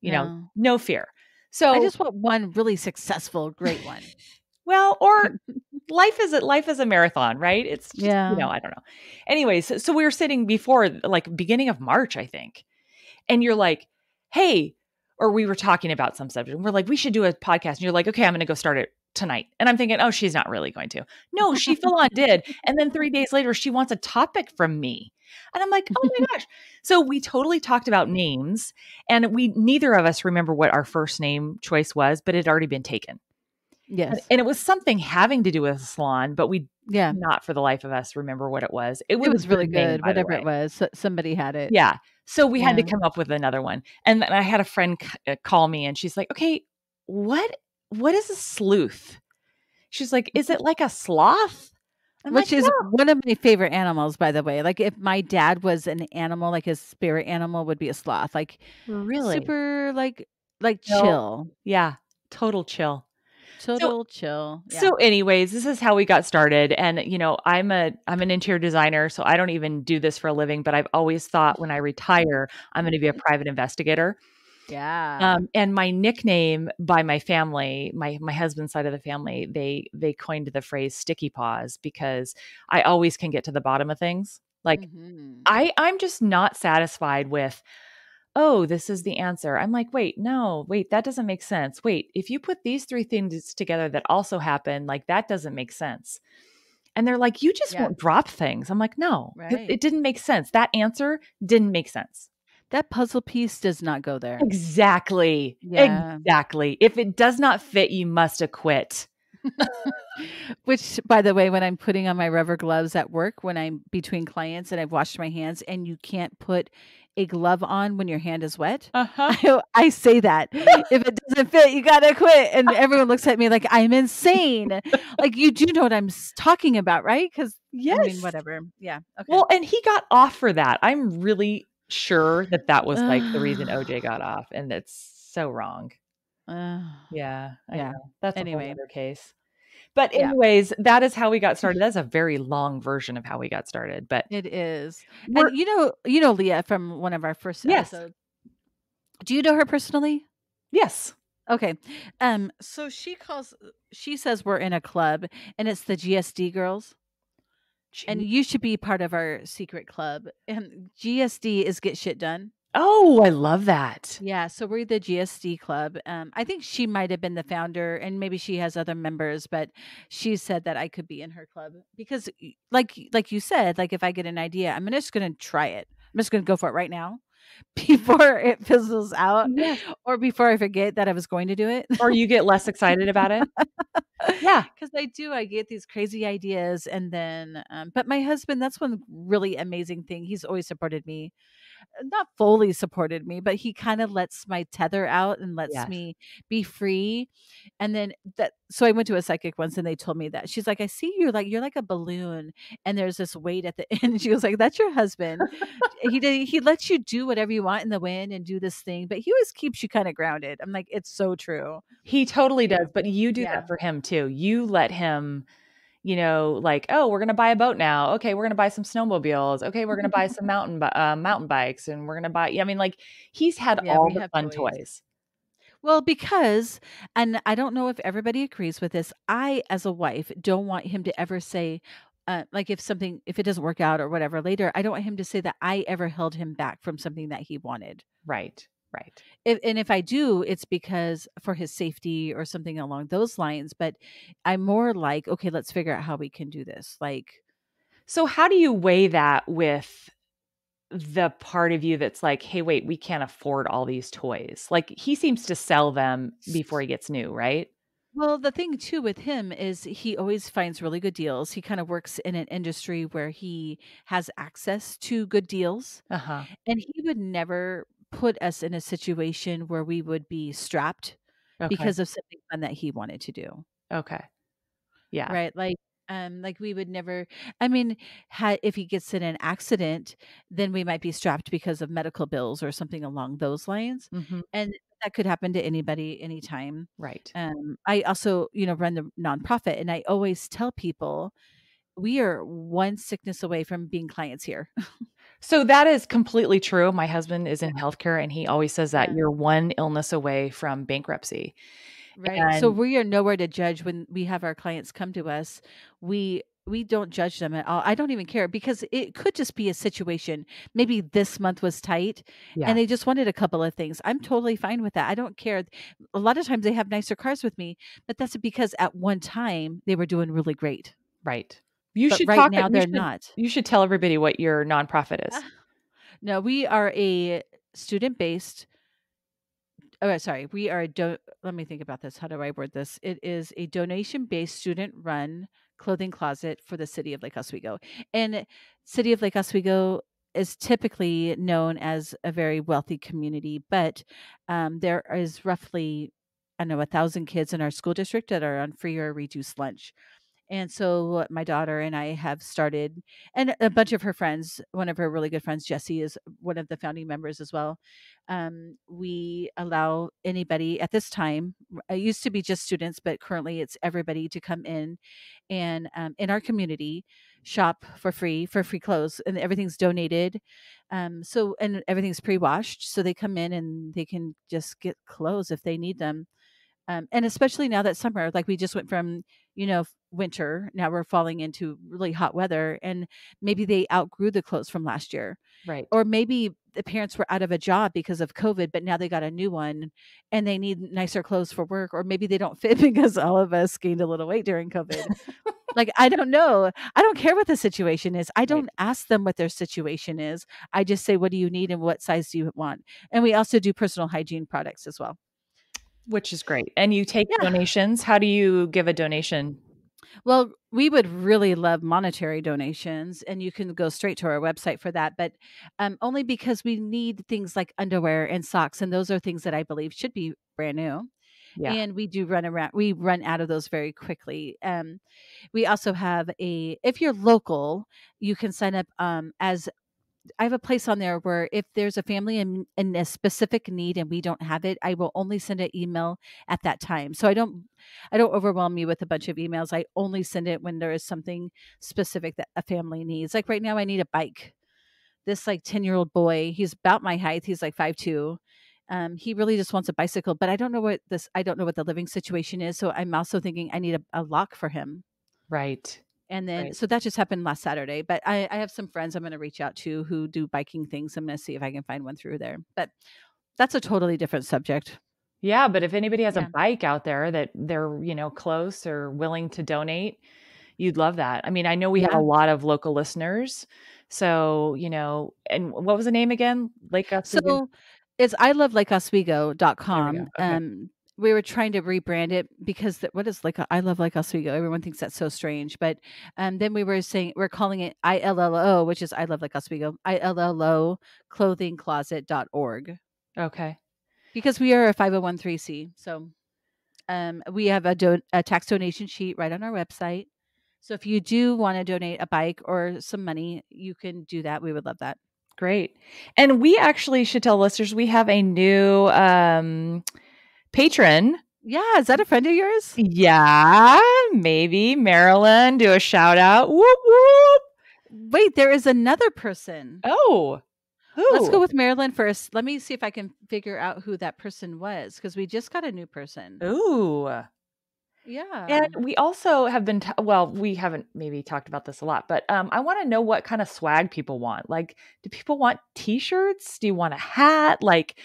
You know, No, fear. So I just want one really successful, great one. well, or life is a life is a marathon, right? It's just, you Yeah. know, I don't know. Anyways, so, so we were sitting before like beginning of March, I think. And you're like, "Hey," or we were talking about some subject. And we're like, "We should do a podcast." And you're like, "Okay, I'm going to go start it tonight." And I'm thinking, "Oh, she's not really going to." No, she full on did. And then 3 days later, she wants a topic from me. And I'm like, "Oh my gosh." So we totally talked about names, and we neither of us remember what our first name choice was, but it had already been taken. Yes. and it was something having to do with a salon, but we Yeah. not for the life of us remember what it was. It It was, really good name, whatever it was. So, somebody had it. Yeah. So we had to come up with another one. And then I had a friend c- uh, call me and she's like, "Okay, what what is a sleuth?" She's like, "Is it like a sloth?" I'm Which like, is "No." one of my favorite animals, by the way. Like if my dad was an animal, like his spirit animal would be a sloth. Like really. super like like Chill. chill. Yeah. Total chill. So Total chill. Yeah. so anyways, this is how we got started and you know, I'm a I'm an interior designer, so I don't even do this for a living, but I've always thought when I retire, I'm going to be a mm-hmm. private investigator. Yeah. Um, and my nickname by my family, my my husband's side of the family, they they coined the phrase "sticky paws" because I always can get to the bottom of things. Like Mhm. I I'm just not satisfied with, oh, this is the answer. I'm like, wait, no, wait, that doesn't make sense. Wait, if you put these three things together that also happen, like that doesn't make sense. And they're like, you just Yeah. won't drop things. I'm like, no, it, it didn't make sense. That answer didn't make sense. That puzzle piece does not go there. Exactly. Yeah. Exactly. If it does not fit, you must acquit. Which, by the way, when I'm putting on my rubber gloves at work, when I'm between clients and I've washed my hands, and you can't put a glove on when your hand is wet, Uh-huh. I, I say that if it doesn't fit, you gotta quit. And everyone looks at me like I'm insane. like you do know what I'm talking about, right? Because Yes. I mean, whatever. Yeah. Okay. Well, and he got off for that. I'm really sure that that was like the reason OJ got off, and it's so wrong. Uh, Yeah. I Yeah. know. That's a Anyway. whole other case. But Yeah. anyways, that is how we got started. That's a very long version of how we got started. But it is. And you know, you know Leah from one of our first Yes. episodes. Do you know her personally? yes. Okay. Um, so she calls she says we're in a club and it's the GSD girls. And you should be part of our secret club. And GSD is get shit done. oh, I love that. Yeah, so we're the GSD club. Um, I think she might have been the founder, and maybe she has other members, but she said that I could be in her club because, like, like you said, like if I get an idea, I'm just going to try it. I'm just going to go for it right now, before it fizzles out, Yes. or before I forget that I was going to do it. Or you get less excited about it. Yeah. because I do. I get these crazy ideas, and then, um, but my husband, that's one really amazing thing. He's always supported me. Not fully supported me, but he kind of lets my tether out and lets Yes. me be free. And then that, so I went to a psychic once and they told me that she's like, I see you like you're like a balloon, and there's this weight at the end. She was like, That's your husband. he did, he lets you do whatever you want in the wind and do this thing, but he always keeps you kind of grounded. I'm like, it's so true. He totally does, but you do Yeah. that for him too. You let him, you know, like, oh, we're gonna buy a boat now. Okay, we're gonna buy some snowmobiles. Okay, we're gonna buy some mountain uh, mountain bikes, and we're gonna buy. I mean, like, he's had Yeah, all the fun toys. toys. Well, because, and I don't know if everybody agrees with this, I, as a wife, don't want him to ever say, uh, like if something, if it doesn't work out or whatever later, I don't want him to say that I ever held him back from something that he wanted. Right, right. If, and if I do, it's because for his safety or something along those lines. But I'm more like, okay, let's figure out how we can do this. Like, So, how do you weigh that with the part of you that's like, hey, wait, we can't afford all these toys? Like, he seems to sell them before he gets new, right? well, the thing too with him is he always finds really good deals. He kind of works in an industry where he has access to good deals. Uh huh. And he would never put us in a situation where we would be strapped Okay. because of something fun that he wanted to do. okay. Yeah. Right. Like, um, like we would never, I mean, ha- if he gets in an accident, then we might be strapped because of medical bills or something along those lines. hmm And that could happen to anybody anytime. Right. Um, I also, you know, run the nonprofit and I always tell people we are one sickness away from being clients here. So that is completely true. My husband is in healthcare and he always says that Yeah. you're one illness away from bankruptcy. Right. so we are nowhere to judge when we have our clients come to us. We we don't judge them at all. I don't even care because it could just be a situation. Maybe this month was tight Yeah. and they just wanted a couple of things. I'm totally fine with that. I don't care. A lot of times they have nicer cars with me, but that's because at one time they were doing really great. right. You but should right talk now they're should, not. You should tell everybody what your nonprofit is. Ah. No, we are a student based. Oh, sorry. We are a do- let me think about this. How do I word this? It is a donation based student run clothing closet for the city of Lake Oswego. And city of Lake Oswego is typically known as a very wealthy community, but um, there is roughly I don't know a thousand kids in our school district that are on free or reduced lunch. And so my daughter and I have started, and a bunch of her friends, one of her really good friends, Jessie, is one of the founding members as well. Um, we allow anybody at this time, it used to be just students, but currently it's everybody to come in and um, in our community shop for free for free clothes and everything's donated um so and everything's pre-washed so they come in and they can just get clothes if they need them um, and especially now that summer like we just went from you know winter now we're falling into really hot weather and maybe they outgrew the clothes from last year. Right. or maybe the parents were out of a job because of covid but now they got a new one and they need nicer clothes for work or maybe they don't fit because all of us gained a little weight during covid. Like i don't know. I don't care what the situation is. I don't ask them what their situation is. I just say what do you need and what size do you want? And we also do personal hygiene products as well Which is great. And you take Yeah. donations. How do you give a donation? Well, we would really love monetary donations, and you can go straight to our website for that. But um, only because we need things like underwear and socks, and those are things that I believe should be brand new. Yeah. And we do run around. We run out of those very quickly. Um, we also have a. If you're local, you can sign up um, as. I have a place on there where if there's a family in, in a specific need and we don't have it, I will only send an email at that time. So I don't I don't overwhelm you with a bunch of emails. I only send it when there is something specific that a family needs. Like right now, I need a bike. This like 10 year old boy, he's about my height. He's like five two. Um, he really just wants a bicycle, but I don't know what this, I don't know what the living situation is. So I'm also thinking I need a, a lock for him. Right. And then, Right. so that just happened last Saturday. But I, I have some friends I'm going to reach out to who do biking things. I'm going to see if I can find one through there. But that's a totally different subject. Yeah, but if anybody has Yeah. a bike out there that they're, you know, close or willing to donate, you'd love that. I mean, I know we have a lot of local listeners. So, you know, and what was the name again? Lake Oswego? So it's I love Lake Oswego.com. okay. Um, we were trying to rebrand it because the, what is like I love like Oswego. Everyone thinks that's so strange, but um, then we were saying we're calling it ILLO, which is I love like Oswego. ILLO clothing closet.org Okay. because we are a 501c. So um, we have a, don- a tax donation sheet right on our website. So if you do want to donate a bike or some money, you can do that. We would love that. Great. And we actually should tell listeners we have a new um patron. Yeah, is that a friend of yours? Yeah, maybe Marilyn. Do a shout out. Whoop whoop. Wait, there is another person. Oh, who? Let's go with Marilyn first. Let me see if I can figure out who that person was because we just got a new person. Ooh. Yeah. And we also have been, t- well, we haven't maybe talked about this a lot, but um, I want to know what kind of swag people want. Like, do people want t shirts? Do you want a hat? Like,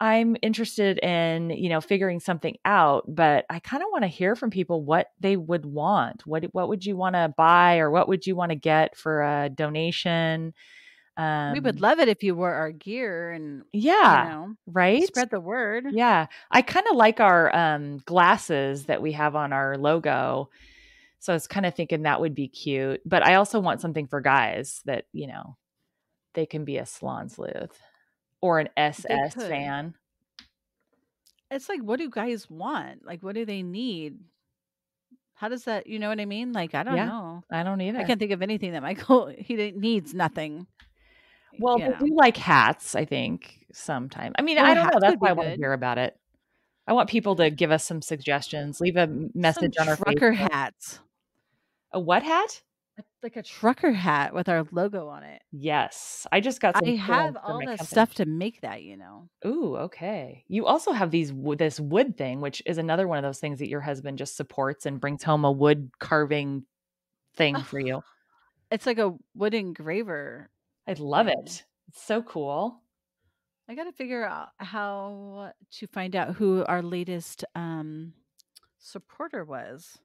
I'm interested in, you know, figuring something out, but I kind of want to hear from people what they would want. What what would you want to buy or what would you want to get for a donation? Um, we would love it if you wore our gear and yeah, you know right? spread the word. Yeah. I kind of like our um, glasses that we have on our logo. So I was kind of thinking that would be cute. But I also want something for guys that, you know, they can be a salon sleuth or an SS fan. It's like, what do guys want? Like, what do they need? How does that? You know what I mean? Like, I don't Yeah. know. I don't either. I can't think of anything that Michael he needs nothing. well, you know. do like hats, I think, sometime. I mean, Oh, I don't know. That's why I want to hear about it. I want people to give us some suggestions. Leave a message Some on our trucker Facebook. hats, A what hat? Like a trucker hat with our logo on it. Yes. I just got some I have all the company. stuff to make that. You know. Ooh, okay. You also have these this wood thing, which is another one of those things that your husband just supports and brings home a wood carving thing Oh, for you. It's like a wood engraver. I love thing. it. It's so cool. I got to figure out how to find out who our latest um, supporter was.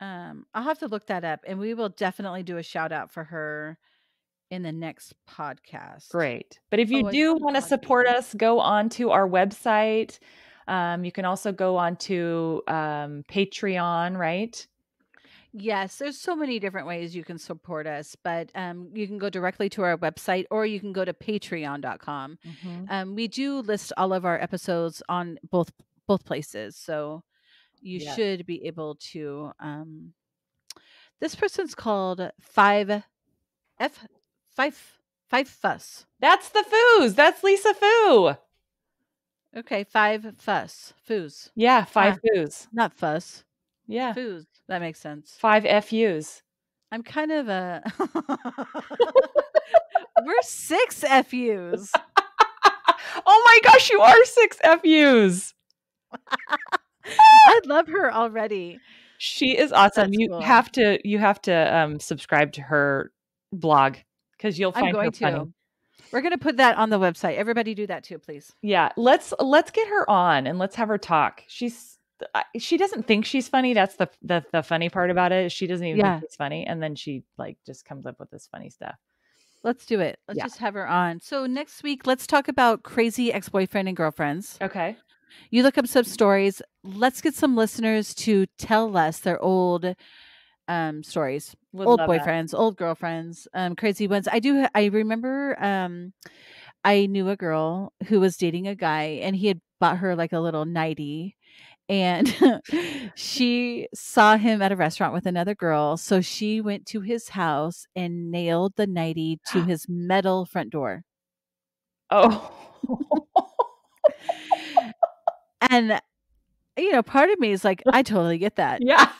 Um, I'll have to look that up, and we will definitely do a shout out for her in the next podcast. Great. But if you Oh, do want to support us, go on to our website. Um, you can also go on to um, Patreon, right? Yes, there's so many different ways you can support us, but um, you can go directly to our website or you can go to patreon.com. Um, we do list all of our episodes on both both places, so you Yes. should be able to. Um, this person's called Five F Five Five Fuss. That's the Foos. That's Lisa Foo. Okay, Five Fuss Foos, Yeah, five Ah. Foos. not Fuss Yeah, Foos. That makes sense. five FUs. I'm kind of a. We're six FUs. oh my gosh, you are six FUs. I love her already. She is awesome. That's you cool. have to you have to um subscribe to her blog because you'll find I'm going her funny. to. We're going to put that on the website. Everybody do that too, please. Yeah, let's let's get her on and let's have her talk. She's she doesn't think she's funny. That's the the, the funny part about it. She doesn't even Yeah. think she's funny, and then she like just comes up with this funny stuff. Let's do it. Let's Yeah. just have her on. So next week, let's talk about crazy ex-boyfriend and girlfriends. Okay. You look up some stories. Let's get some listeners to tell us their old um stories. Would old love that. boyfriends, old girlfriends, um crazy ones. I do I remember um I knew a girl who was dating a guy and he had bought her like a little nightie and she saw him at a restaurant with another girl so she went to his house and nailed the nightie to his metal front door Oh. and you know part of me is like i totally get that yeah.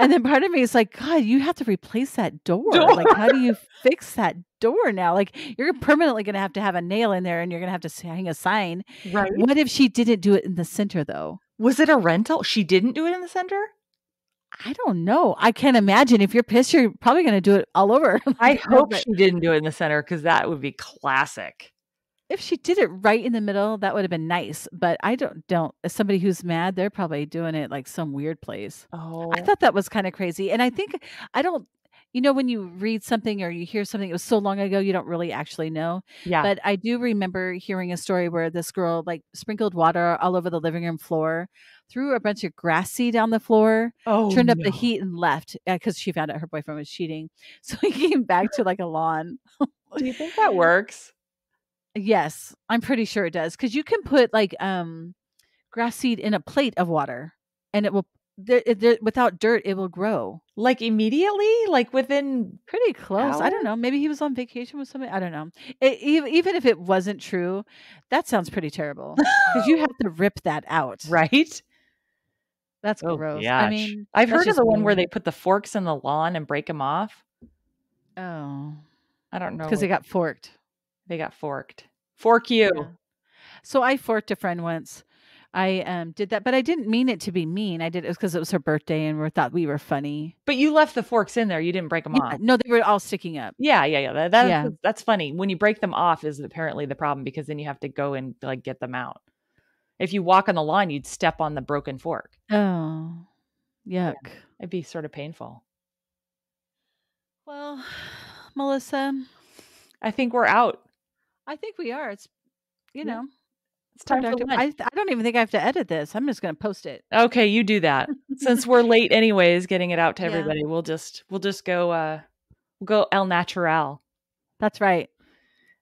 and then part of me is like god you have to replace that door, Door. like how do you fix that door now like you're permanently going to have to have a nail in there and you're going to have to hang a sign Right. what if she didn't do it in the center though Was it a rental? She didn't do it in the center. i don't know i can't imagine if you're pissed you're probably going to do it all over I hope she didn't do it in the center because that would be classic. If she did it right in the middle that would have been nice but i don't don't as somebody who's mad they're probably doing it like some weird place Oh. I thought that was kind of crazy. And I think I don't you know when you read something or you hear something it was so long ago you don't really actually know Yeah. but i do remember hearing a story where this girl like sprinkled water all over the living room floor threw a bunch of grass seed on the floor oh, turned up the heat and left uh, because she found out her boyfriend was cheating so he came back to like a lawn Do you think that works? Yes i'm pretty sure it does because you can put like um grass seed in a plate of water and it will there, it- there, without dirt it will grow Like immediately? Like within pretty close. I don't know. Maybe he was on vacation with somebody. I don't know. E- even even if it wasn't true, that sounds pretty terrible because you have to rip that out. right? That's Oh gross. gosh. I mean, I've heard of the one where they put the forks in the lawn and break them off. oh, I don't know. because they got forked. they got forked. Fork you. Yeah. So I forked a friend once. I um did that, but I didn't mean it to be mean. I did it because it was her birthday, and we thought we were funny. But you left the forks in there. You didn't break them Yeah, off. no, they were all sticking up. Yeah, yeah, yeah. That, that- Yeah. that's funny. When you break them off is apparently the problem because then you have to go and like get them out. If you walk on the lawn, you'd step on the broken fork. Oh, yuck. It'd be sort of painful. Well, Melissa, I think we're out. I think we are. It's you Yeah. know It's time for lunch. I, I don't even think I have to edit this. I'm just going to post it. Okay, you do that. Since we're late anyways, getting it out to Yeah. everybody, we'll just we'll just go uh we'll go El Natural. That's right.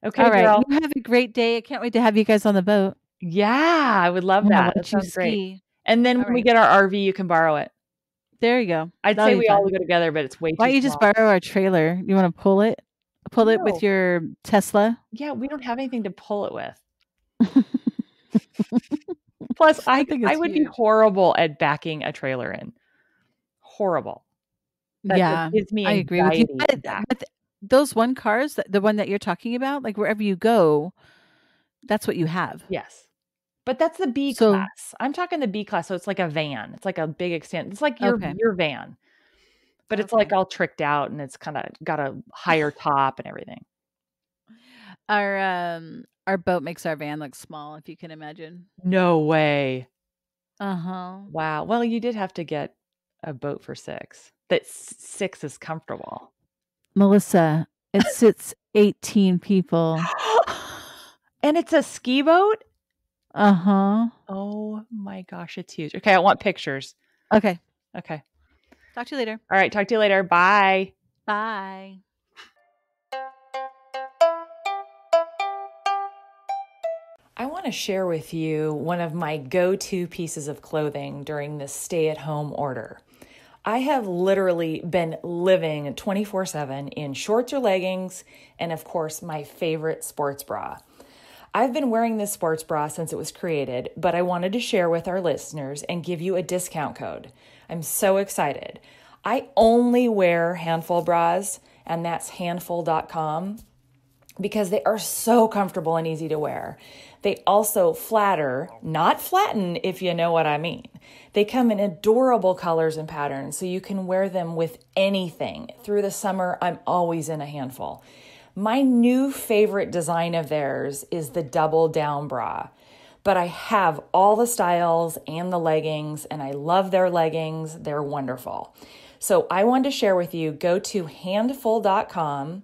Okay, All right. girl. You have a great day. I can't wait to have you guys on the boat. Yeah, I would love that. That watch you great. And then All when we get our RV, you can borrow it. There you go. I'd That'll say we all go together, but it's way too Why don't you just borrow our trailer? You want to pull it? Pull it No. with your Tesla? Yeah, we don't have anything to pull it with. Plus, I think I it's would be horrible at backing a trailer in. Horrible. That yeah, gives me I agree with you. But, but those one cars, the one that you're talking about, like wherever you go, that's what you have. Yes. But that's the B So- class. I'm talking the B class, so it's like a van. It's like a big extent. It's like your Okay. your van. But it's like all tricked out and it's kind of got a higher top and everything. Our um our boat makes our van look small, if you can imagine. No way. Uh huh. Wow. Well, you did have to get a boat for 6. That 6 is comfortable. Melissa, it sits 18 people. and it's a ski boat? Uh huh. Oh my gosh, it's huge. Okay, I want pictures. Okay. Okay. Talk to you later. All right, talk to you later. Bye. Bye. I want to share with you one of my go to pieces of clothing during this stay at home order. I have literally been living 24 7 in shorts or leggings, and of course, my favorite sports bra. I've been wearing this sports bra since it was created, but I wanted to share with our listeners and give you a discount code. I'm so excited. I only wear handful bras, and that's handful.com because they are so comfortable and easy to wear. They also flatter, not flatten, if you know what I mean. They come in adorable colors and patterns, so you can wear them with anything. Through the summer, I'm always in a handful. My new favorite design of theirs is the double down bra. But I have all the styles and the leggings, and I love their leggings. They're wonderful. So I wanted to share with you go to handful.com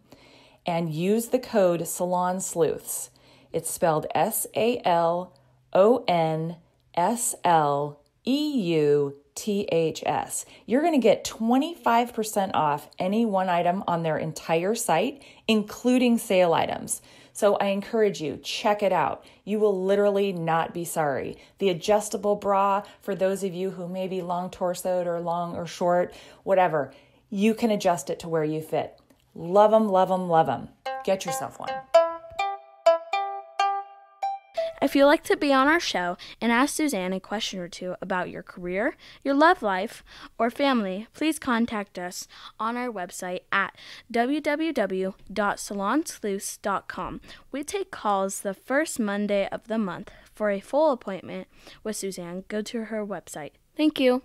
and use the code Salon Sleuths. It's spelled S A L O N S L E U T H S. You're going to get 25% off any one item on their entire site, including sale items. So I encourage you, check it out. You will literally not be sorry. The adjustable bra, for those of you who may be long torsoed or long or short, whatever, you can adjust it to where you fit. Love them, love them, love them. Get yourself one. If you'd like to be on our show and ask Suzanne a question or two about your career, your love life, or family, please contact us on our website at www.salonsleuths.com. We take calls the first Monday of the month. For a full appointment with Suzanne, go to her website. Thank you.